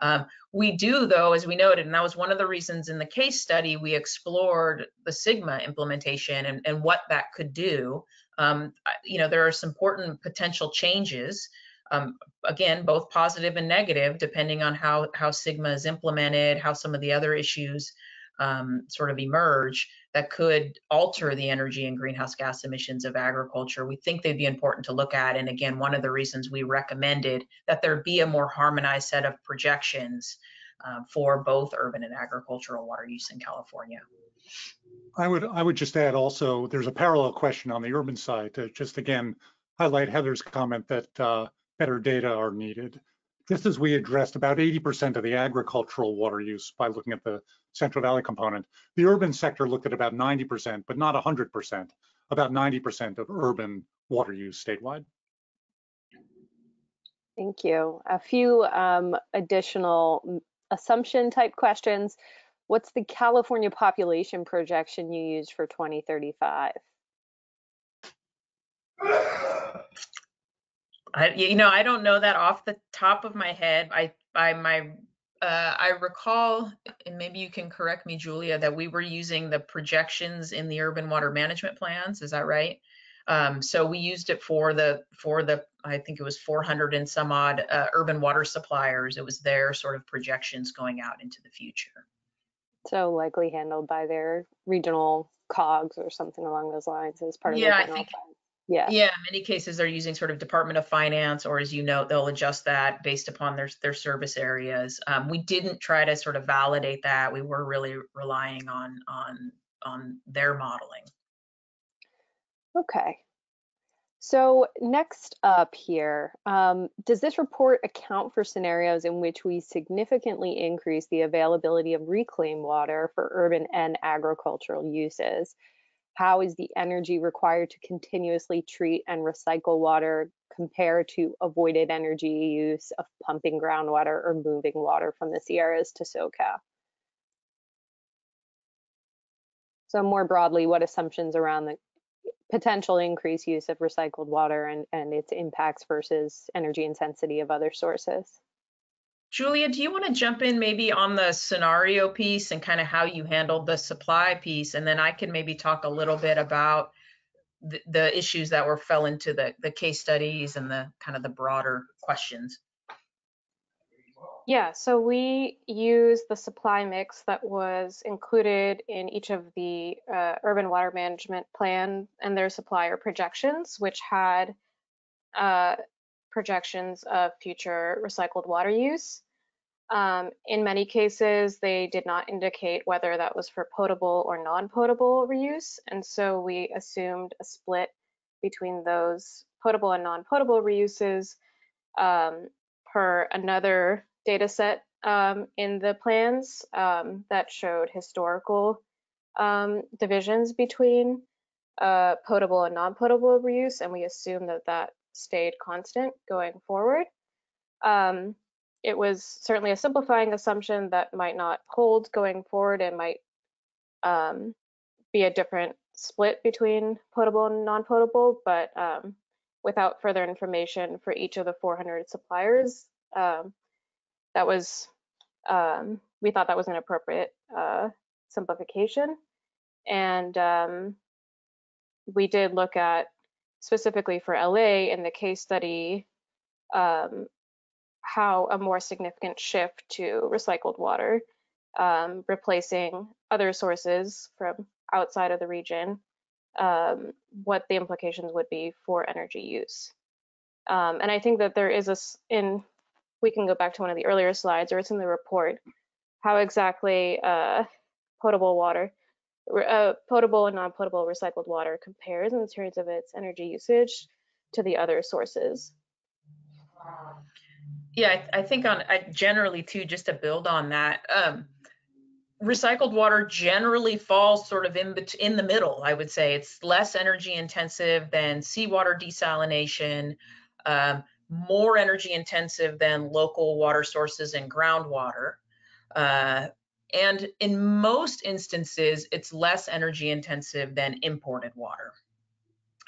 Um, we do, though, as we noted, and that was one of the reasons in the case study we explored the SGMA implementation and, and what that could do. Um, you know, there are some important potential changes. Um, again, both positive and negative, depending on how how SGMA is implemented, how some of the other issues um, sort of emerge that could alter the energy and greenhouse gas emissions of agriculture, we think they'd be important to look at. And again, one of the reasons we recommended that there be a more harmonized set of projections um, for both urban and agricultural water use in California. I would I would just add also there's a parallel question on the urban side to just again highlight Heather's comment that uh, better data are needed. Just as we addressed about 80% of the agricultural water use by looking at the Central Valley component, the urban sector looked at about 90%, but not 100%, about 90% of urban water use statewide. Thank you. A few um, additional assumption type questions. What's the California population projection you used for 2035? I, you know, I don't know that off the top of my head. I, I, my, uh, I recall, and maybe you can correct me, Julia, that we were using the projections in the urban water management plans. Is that right? Um, so we used it for the for the I think it was 400 and some odd uh, urban water suppliers. It was their sort of projections going out into the future. So likely handled by their regional cogs or something along those lines as part of yeah, their I think, plan. Yeah. Yeah, in many cases they're using sort of Department of Finance, or as you know, they'll adjust that based upon their their service areas. Um, we didn't try to sort of validate that. We were really relying on on on their modeling. Okay. So next up here, um, does this report account for scenarios in which we significantly increase the availability of reclaimed water for urban and agricultural uses? How is the energy required to continuously treat and recycle water compared to avoided energy use of pumping groundwater or moving water from the Sierras to SoCal? So more broadly, what assumptions around the potential increased use of recycled water and, and its impacts versus energy intensity of other sources. Julia, do you want to jump in maybe on the scenario piece and kind of how you handled the supply piece? And then I can maybe talk a little bit about the, the issues that were fell into the, the case studies and the kind of the broader questions. Yeah, so we use the supply mix that was included in each of the uh, urban water management plan and their supplier projections, which had uh, projections of future recycled water use. Um, in many cases, they did not indicate whether that was for potable or non-potable reuse, and so we assumed a split between those potable and non-potable reuses um, per another data set um, in the plans um, that showed historical um, divisions between uh, potable and non-potable reuse, and we assumed that that stayed constant going forward. Um, it was certainly a simplifying assumption that might not hold going forward and might um, be a different split between potable and non-potable, but um, without further information for each of the 400 suppliers, um, that was, um, we thought that was an appropriate uh, simplification. And um, we did look at specifically for LA in the case study um, how a more significant shift to recycled water, um, replacing other sources from outside of the region, um, what the implications would be for energy use. Um, and I think that there is a, in we can go back to one of the earlier slides, or it's in the report, how exactly uh, potable water, uh, potable and non-potable recycled water compares in terms of its energy usage to the other sources. Yeah, I, I think on I generally too, just to build on that, um, recycled water generally falls sort of in in the middle. I would say it's less energy intensive than seawater desalination. Um, more energy intensive than local water sources and groundwater. Uh, and in most instances, it's less energy intensive than imported water.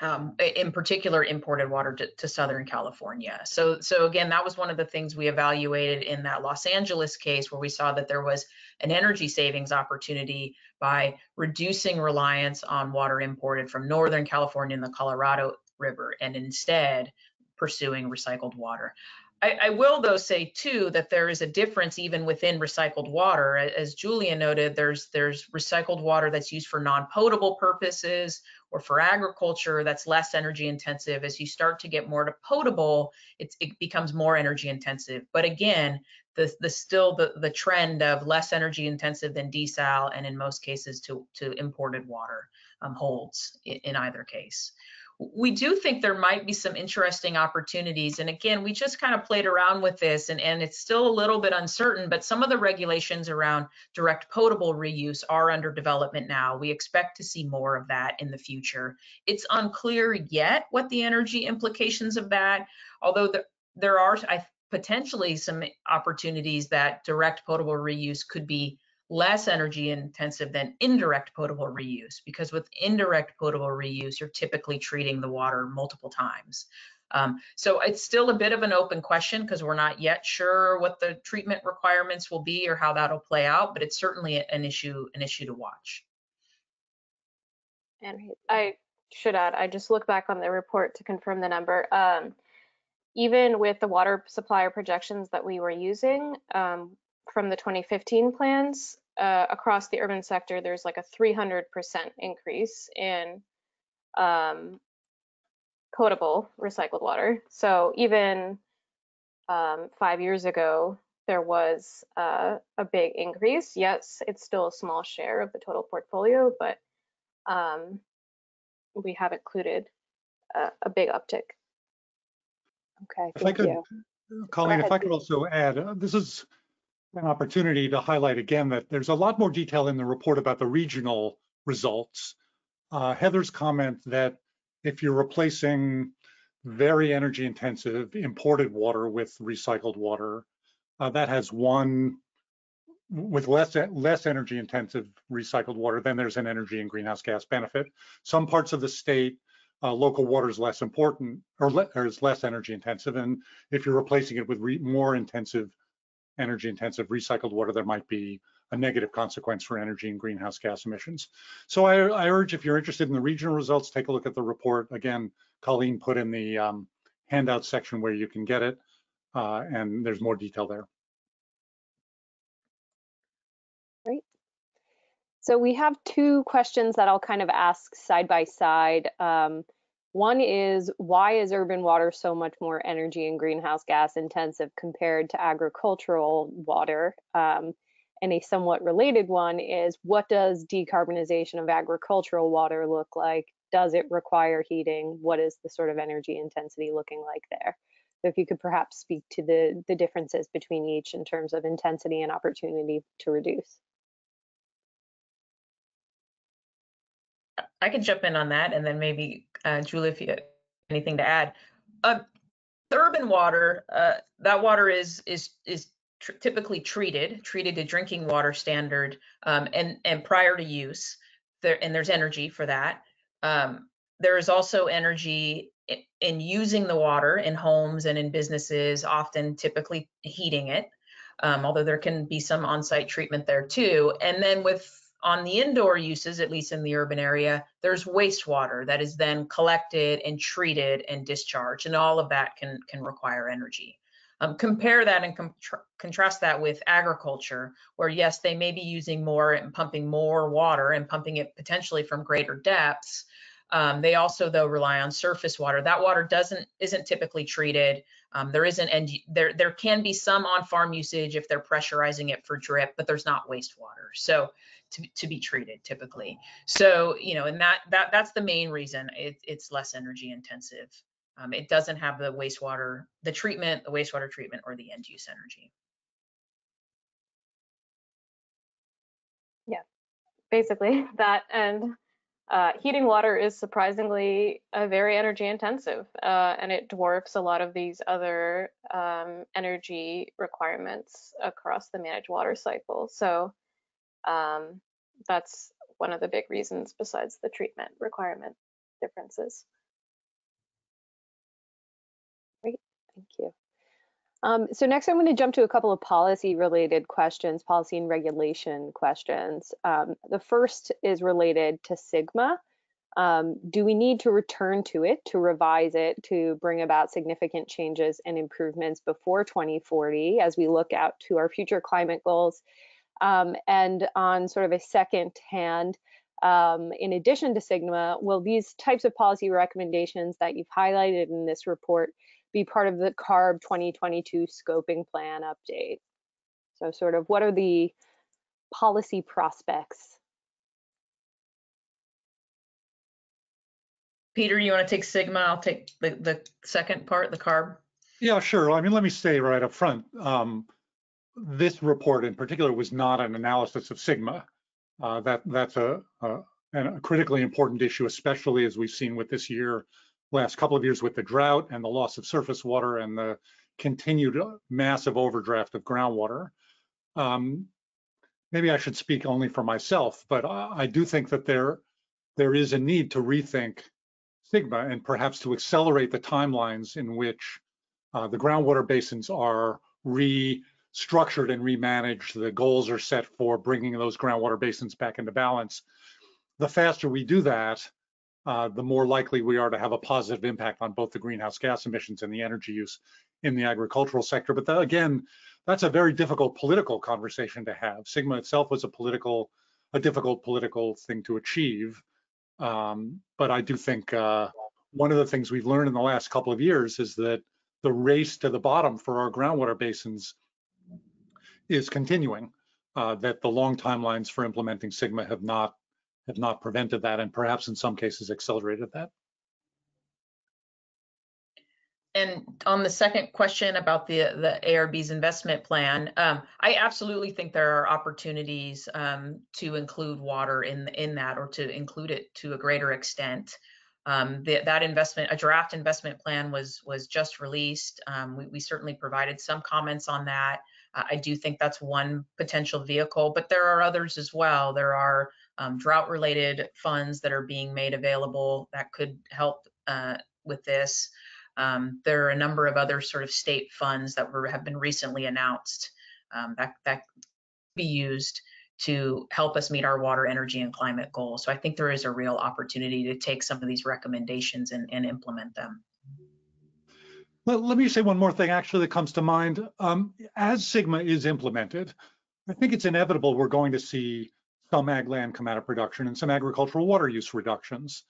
Um, in particular, imported water to, to, Southern California. So, so again, that was one of the things we evaluated in that Los Angeles case, where we saw that there was an energy savings opportunity by reducing reliance on water imported from Northern California and the Colorado River, and instead pursuing recycled water. I, I, will though say too that there is a difference even within recycled water. As Julia noted, there's there's recycled water that's used for non-potable purposes or for agriculture that's less energy intensive. As you start to get more to potable, it becomes more energy intensive. But again, the, the still the, the trend of less energy intensive than desal and in most cases to, to imported water um, holds in, in either case we do think there might be some interesting opportunities. And again, we just kind of played around with this and, and it's still a little bit uncertain, but some of the regulations around direct potable reuse are under development now. We expect to see more of that in the future. It's unclear yet what the energy implications of that, although the, there are I, potentially some opportunities that direct potable reuse could be less energy intensive than indirect potable reuse because with indirect potable reuse, you're typically treating the water multiple times. Um, so it's still a bit of an open question because we're not yet sure what the treatment requirements will be or how that'll play out, but it's certainly an issue, an issue to watch. And I should add, I just looked back on the report to confirm the number. Um, even with the water supplier projections that we were using um, from the 2015 plans, uh, across the urban sector, there's like a 300% increase in um, potable recycled water. So even um, five years ago, there was uh, a big increase. Yes, it's still a small share of the total portfolio, but um, we have included a, a big uptick. Okay, if I could, you. Colleen, if I could also add, uh, this is an opportunity to highlight again that there's a lot more detail in the report about the regional results. Uh, Heather's comment that if you're replacing very energy intensive imported water with recycled water, uh, that has one with less less energy intensive recycled water, then there's an energy and greenhouse gas benefit. Some parts of the state, uh, local water is less important or, le or, is less energy intensive, and if you're replacing it with more intensive energy intensive recycled water, there might be a negative consequence for energy and greenhouse gas emissions. So I, I urge if you're interested in the regional results, take a look at the report. Again, Colleen put in the um, handout section where you can get it, uh, and there's more detail there. Great. So we have two questions that I'll kind of ask side by side. Um, one is why is urban water so much more energy and greenhouse gas intensive compared to agricultural water? Um, and a somewhat related one is what does decarbonization of agricultural water look like? Does it require heating? What is the sort of energy intensity looking like there? So if you could perhaps speak to the, the differences between each in terms of intensity and opportunity to reduce. I can jump in on that, and then maybe uh, Julie, if you have anything to add. Uh, the urban water, uh, that water is is is tr typically treated, treated to drinking water standard, um, and and prior to use, there and there's energy for that. Um, there is also energy in, in using the water in homes and in businesses, often typically heating it. Um, although there can be some on-site treatment there too. And then with on the indoor uses, at least in the urban area, there's wastewater that is then collected and treated and discharged, and all of that can, can require energy. Um, compare that and contrast that with agriculture, where yes, they may be using more and pumping more water and pumping it potentially from greater depths. Um, they also, though, rely on surface water. That water doesn't isn't typically treated. Um, there isn't, and there there can be some on-farm usage if they're pressurizing it for drip, but there's not wastewater. So to, to be treated typically. So, you know, and that, that that's the main reason it, it's less energy intensive. Um, it doesn't have the wastewater, the treatment, the wastewater treatment or the end use energy. Yeah, basically that and uh, heating water is surprisingly uh, very energy intensive uh, and it dwarfs a lot of these other um, energy requirements across the managed water cycle. So um, that's one of the big reasons besides the treatment requirement differences. Great, thank you. Um, so next I'm going to jump to a couple of policy related questions, policy and regulation questions. Um, the first is related to SGMA. Um, do we need to return to it, to revise it, to bring about significant changes and improvements before 2040 as we look out to our future climate goals um, and on sort of a second hand, Um, in addition to SGMA, will these types of policy recommendations that you've highlighted in this report be part of the CARB 2022 scoping plan update? So sort of what are the policy prospects? Peter, you want to take SGMA? I'll take the, the second part, the CARB. Yeah, sure. I mean, let me say right up front, um, this report in particular was not an analysis of SGMA. Uh, that that's a, a, a critically important issue, especially as we've seen with this year, last couple of years with the drought and the loss of surface water and the continued uh, massive overdraft of groundwater. Um, maybe I should speak only for myself, but I, I do think that there there is a need to rethink SGMA and perhaps to accelerate the timelines in which uh, the groundwater basins are restructured and remanaged. The goals are set for bringing those groundwater basins back into balance. The faster we do that, uh, the more likely we are to have a positive impact on both the greenhouse gas emissions and the energy use in the agricultural sector. But that, again, that's a very difficult political conversation to have. SGMA itself was a political, a difficult political thing to achieve. Um, but I do think uh, one of the things we've learned in the last couple of years is that the race to the bottom for our groundwater basins is continuing. Uh, that the long timelines for implementing SGMA have not have not prevented that, and perhaps in some cases accelerated that. And on the second question about the the ARB's investment plan, um, I absolutely think there are opportunities um, to include water in in that, or to include it to a greater extent. Um, the, that investment, a draft investment plan was was just released. Um, we, we, certainly provided some comments on that. I do think that's one potential vehicle, but there are others as well. There are um, drought-related funds that are being made available that could help uh, with this. Um, there are a number of other sort of state funds that were, have been recently announced um, that that be used to help us meet our water, energy, and climate goals. So I think there is a real opportunity to take some of these recommendations and, and implement them. Well, let me say one more thing actually that comes to mind. Um, as SGMA is implemented, I think it's inevitable we're going to see some ag land come out of production and some agricultural water use reductions.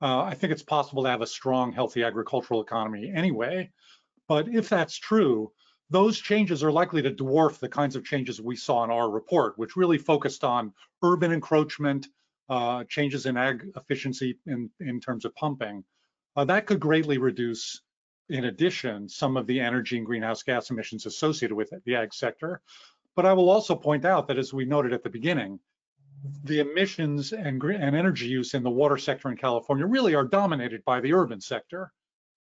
Uh, I think it's possible to have a strong, healthy agricultural economy anyway. But if that's true, those changes are likely to dwarf the kinds of changes we saw in our report, which really focused on urban encroachment, uh, changes in ag efficiency in, in terms of pumping. Uh, that could greatly reduce, in addition, some of the energy and greenhouse gas emissions associated with it, the ag sector. But I will also point out that as we noted at the beginning, the emissions and, and energy use in the water sector in California really are dominated by the urban sector.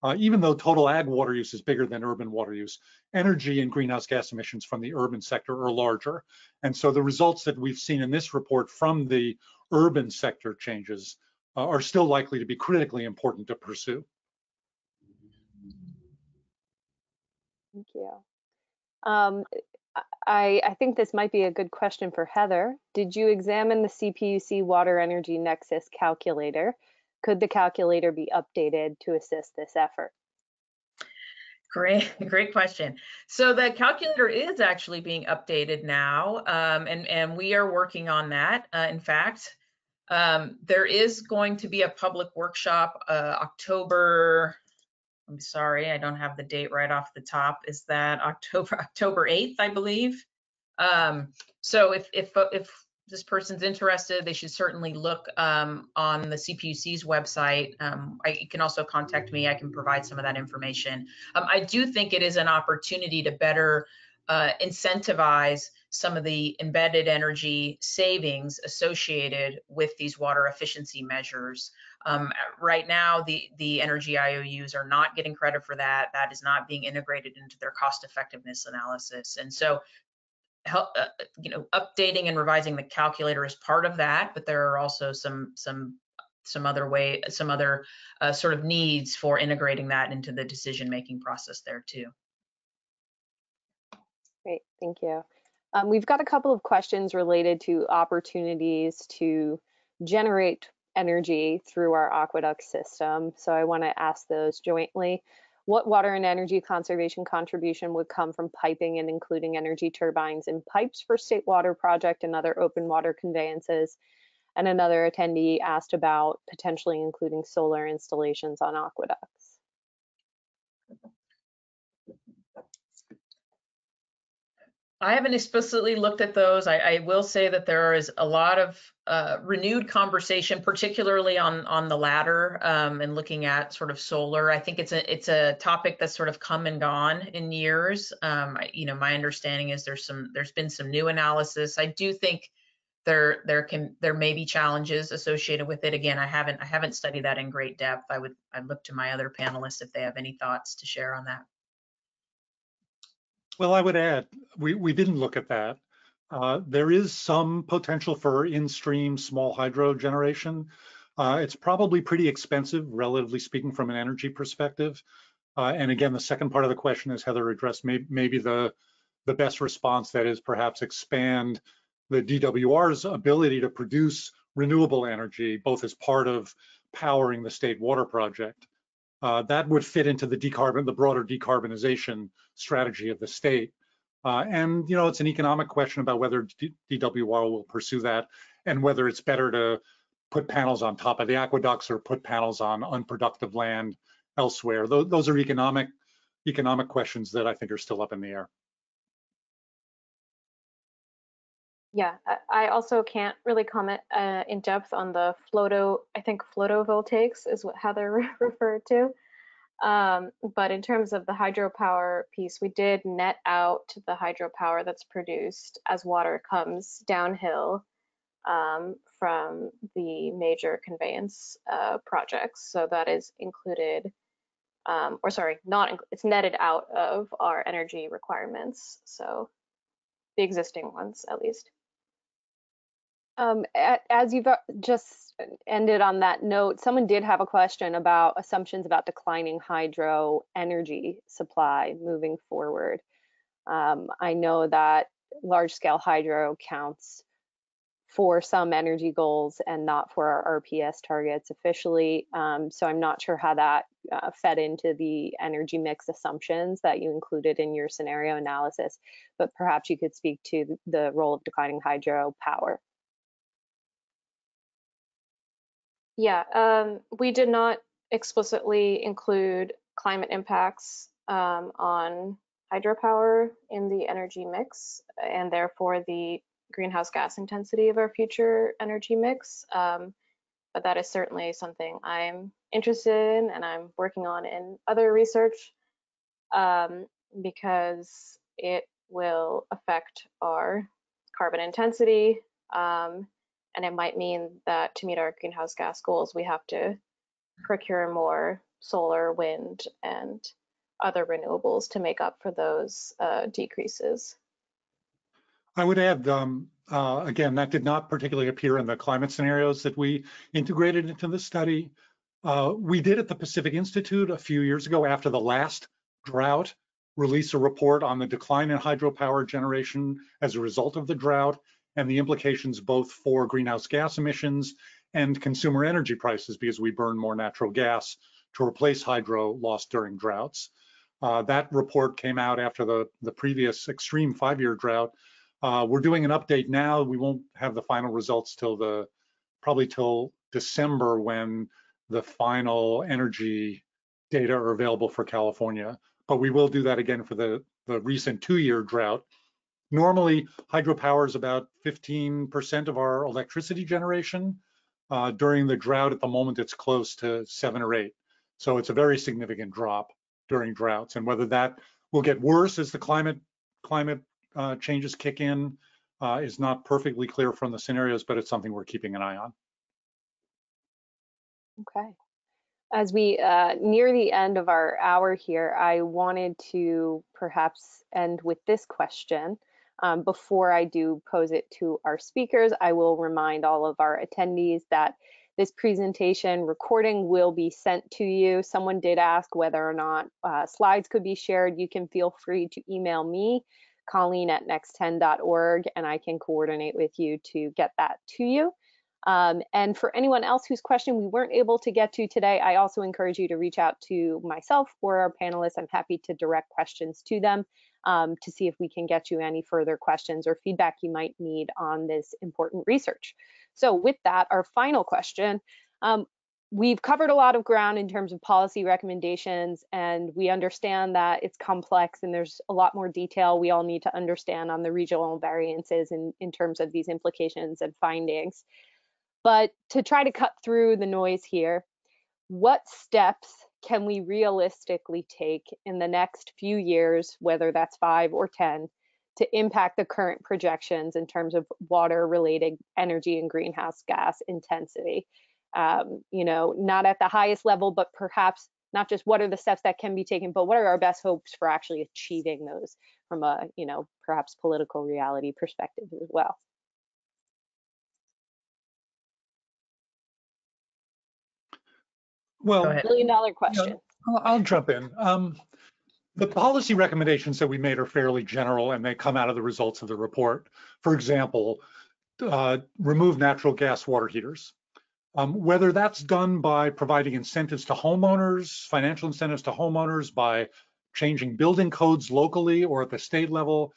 Uh, even though total ag water use is bigger than urban water use, energy and greenhouse gas emissions from the urban sector are larger. And so the results that we've seen in this report from the urban sector changes uh, are still likely to be critically important to pursue. Thank you. Um, I, I think this might be a good question for Heather. Did you examine the CPUC Water Energy Nexus calculator? Could the calculator be updated to assist this effort? Great, great question. So the calculator is actually being updated now, um, and, and we are working on that. Uh, in fact, um, there is going to be a public workshop uh, October, I'm sorry, I don't have the date right off the top. Is that October October 8th, I believe? Um, so if if if this person's interested, they should certainly look um, on the CPUC's website. Um, I, you can also contact me. I can provide some of that information. Um, I do think it is an opportunity to better uh, incentivize some of the embedded energy savings associated with these water efficiency measures. Um, right now, the, the energy IOUs are not getting credit for that. That is not being integrated into their cost effectiveness analysis. And so help, uh, you know, updating and revising the calculator is part of that, but there are also some some some other way, some other uh, sort of needs for integrating that into the decision making process there too. Great, thank you. Um, we've got a couple of questions related to opportunities to generate energy through our aqueduct system. So I want to ask those jointly what water and energy conservation contribution would come from piping and including energy turbines and pipes for state water project and other open water conveyances? And another attendee asked about potentially including solar installations on aqueducts. I haven't explicitly looked at those. I, I, will say that there is a lot of uh, renewed conversation, particularly on on the latter um, and looking at sort of solar. I think it's a it's a topic that's sort of come and gone in years. Um, I, you know, my understanding is there's some there's been some new analysis. I do think there there can there may be challenges associated with it. Again, I haven't I haven't studied that in great depth. I would I'd look to my other panelists if they have any thoughts to share on that. Well, I would add, we, we didn't look at that. Uh, there is some potential for in-stream small hydro generation. Uh, it's probably pretty expensive, relatively speaking, from an energy perspective. Uh, and again, the second part of the question is Heather addressed may, maybe the, the best response that is perhaps expand the DWR's ability to produce renewable energy, both as part of powering the state water project uh, that would fit into the decarbon, the broader decarbonization strategy of the state. Uh, and you know, it's an economic question about whether D DWR will pursue that, and whether it's better to put panels on top of the aqueducts or put panels on unproductive land elsewhere. Those, those are economic economic questions that I think are still up in the air. Yeah, I also can't really comment uh, in depth on the floato, I think photovoltaics is what Heather referred to. Um, but in terms of the hydropower piece, we did net out the hydropower that's produced as water comes downhill um, from the major conveyance uh, projects. So that is included, um, or sorry, not, it's netted out of our energy requirements. So the existing ones at least. Um, as you've uh, just ended on that note, someone did have a question about assumptions about declining hydro energy supply moving forward. Um, I know that large scale hydro counts for some energy goals and not for our RPS targets officially. Um, so I'm not sure how that uh, fed into the energy mix assumptions that you included in your scenario analysis, but perhaps you could speak to the role of declining hydro power. Yeah, um, we did not explicitly include climate impacts um, on hydropower in the energy mix and therefore the greenhouse gas intensity of our future energy mix. Um, but that is certainly something I'm interested in and I'm working on in other research um, because it will affect our carbon intensity um, and it might mean that to meet our greenhouse gas goals, we have to procure more solar, wind, and other renewables to make up for those uh, decreases. I would add, um, uh, again, that did not particularly appear in the climate scenarios that we integrated into the study. Uh, we did at the Pacific Institute a few years ago after the last drought release a report on the decline in hydropower generation as a result of the drought and the implications both for greenhouse gas emissions and consumer energy prices because we burn more natural gas to replace hydro lost during droughts. Uh, that report came out after the, the previous extreme five-year drought. Uh, we're doing an update now. We won't have the final results till the probably till December when the final energy data are available for California. But we will do that again for the, the recent two-year drought Normally, hydropower is about 15% of our electricity generation. Uh, during the drought at the moment, it's close to seven or eight. So it's a very significant drop during droughts. And whether that will get worse as the climate climate uh, changes kick in uh, is not perfectly clear from the scenarios, but it's something we're keeping an eye on. Okay. As we uh, near the end of our hour here, I wanted to perhaps end with this question. Um, before I do pose it to our speakers, I will remind all of our attendees that this presentation recording will be sent to you. Someone did ask whether or not uh, slides could be shared. You can feel free to email me, Colleen at next10.org, and I can coordinate with you to get that to you. Um, and for anyone else whose question we weren't able to get to today, I also encourage you to reach out to myself or our panelists. I'm happy to direct questions to them um, to see if we can get you any further questions or feedback you might need on this important research. So with that, our final question, um, we've covered a lot of ground in terms of policy recommendations and we understand that it's complex and there's a lot more detail we all need to understand on the regional variances in, in terms of these implications and findings. But to try to cut through the noise here, what steps can we realistically take in the next few years, whether that's five or 10, to impact the current projections in terms of water related energy and greenhouse gas intensity? Um, you know, not at the highest level, but perhaps not just what are the steps that can be taken, but what are our best hopes for actually achieving those from a, you know, perhaps political reality perspective as well. Well, million dollar question. I'll, I'll jump in. Um, the policy recommendations that we made are fairly general and they come out of the results of the report. For example, uh, remove natural gas water heaters. Um, whether that's done by providing incentives to homeowners, financial incentives to homeowners, by changing building codes locally or at the state level,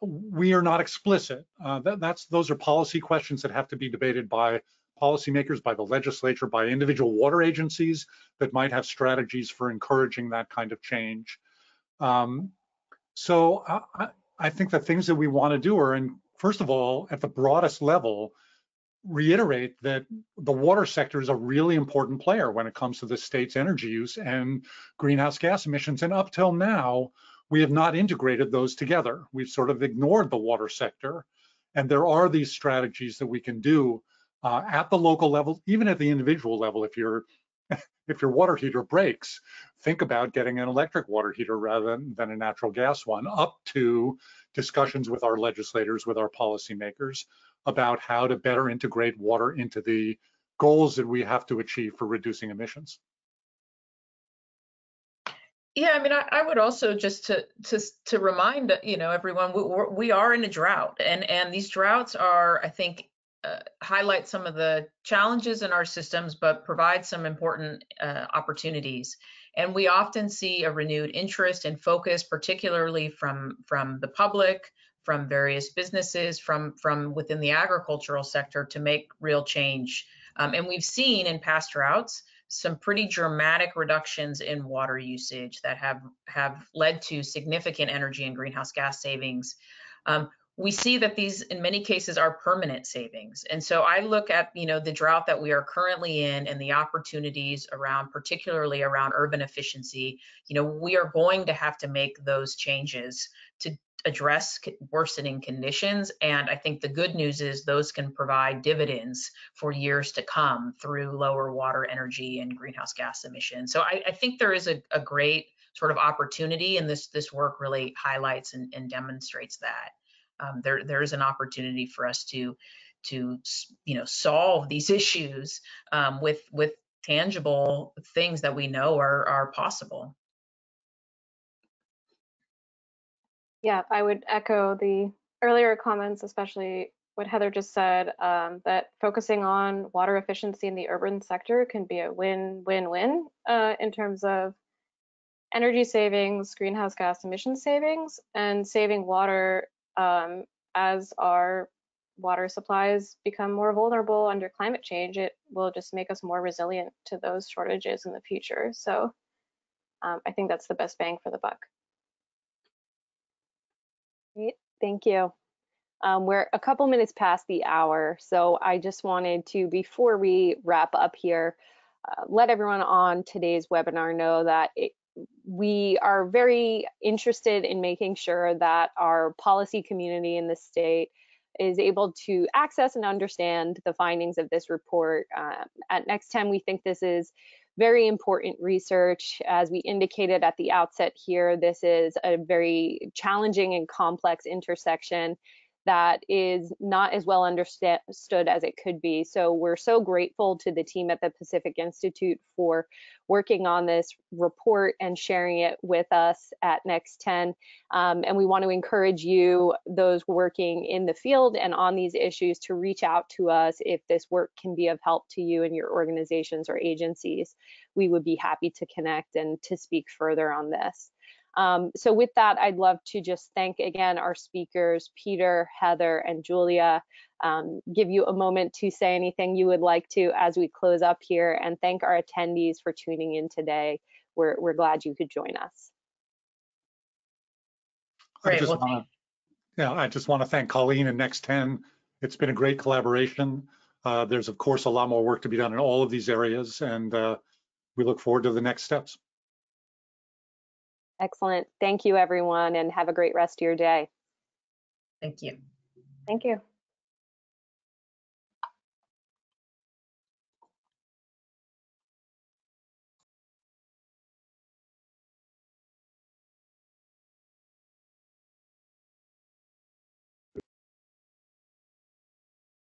we are not explicit. Uh, that, that's those are policy questions that have to be debated by policymakers, by the legislature, by individual water agencies that might have strategies for encouraging that kind of change. Um, so I, I, think the things that we want to do are, in, first of all, at the broadest level, reiterate that the water sector is a really important player when it comes to the state's energy use and greenhouse gas emissions. And up till now, we have not integrated those together. We've sort of ignored the water sector. And there are these strategies that we can do uh, at the local level, even at the individual level. If your if your water heater breaks, think about getting an electric water heater rather than, than a natural gas one, up to discussions with our legislators, with our policymakers about how to better integrate water into the goals that we have to achieve for reducing emissions. Yeah, I mean, I, I, would also just to to to remind you know everyone we, we are in a drought, and and these droughts are, I think, uh, highlight some of the challenges in our systems, but provide some important uh, opportunities. And we often see a renewed interest and focus, particularly from from the public, from various businesses, from from within the agricultural sector, to make real change. Um, and we've seen in past droughts some pretty dramatic reductions in water usage that have have led to significant energy and greenhouse gas savings. Um, we see that these in many cases are permanent savings. And so i look at you know the drought that we are currently in and the opportunities around particularly around urban efficiency you know we are going to have to make those changes to address worsening conditions. And i think the good news is those can provide dividends for years to come through lower water energy and greenhouse gas emissions. So i, I think there is a, a, great sort of opportunity and this this work really highlights and, and demonstrates that um, there there is an opportunity for us to to you know solve these issues um, with with tangible things that we know are are possible. Yeah, I would echo the earlier comments, especially what Heather just said, um, that focusing on water efficiency in the urban sector can be a win-win-win uh, in terms of energy savings, greenhouse gas emission savings, and saving water um, as our water supplies become more vulnerable under climate change, it will just make us more resilient to those shortages in the future. So um, I think that's the best bang for the buck. Great, thank you. Um, we're a couple minutes past the hour, so I just wanted to, before we wrap up here, uh, let everyone on today's webinar know that it, we are very interested in making sure that our policy community in the state is able to access and understand the findings of this report. Uh, at Next 10, we think this is very important research. As we indicated at the outset here, this is a very challenging and complex intersection that is not as well understood as it could be. So we're so grateful to the team at the Pacific Institute for working on this report and sharing it with us at Next 10. Um, and we want to encourage you, those working in the field and on these issues, to reach out to us if this work can be of help to you and your organizations or agencies. We would be happy to connect and to speak further on this. Um, so with that, I'd love to just thank again our speakers, Peter, Heather, and Julia. Um, give you a moment to say anything you would like to as we close up here and thank our attendees for tuning in today. We're, we're glad you could join us. I just well, want to, yeah, I just want to thank Colleen and Next 10. It's been a great collaboration. Uh, there's of course a lot more work to be done in all of these areas, and uh, we look forward to the next steps. Excellent. Thank you, everyone, and have a great rest of your day. Thank you. Thank you.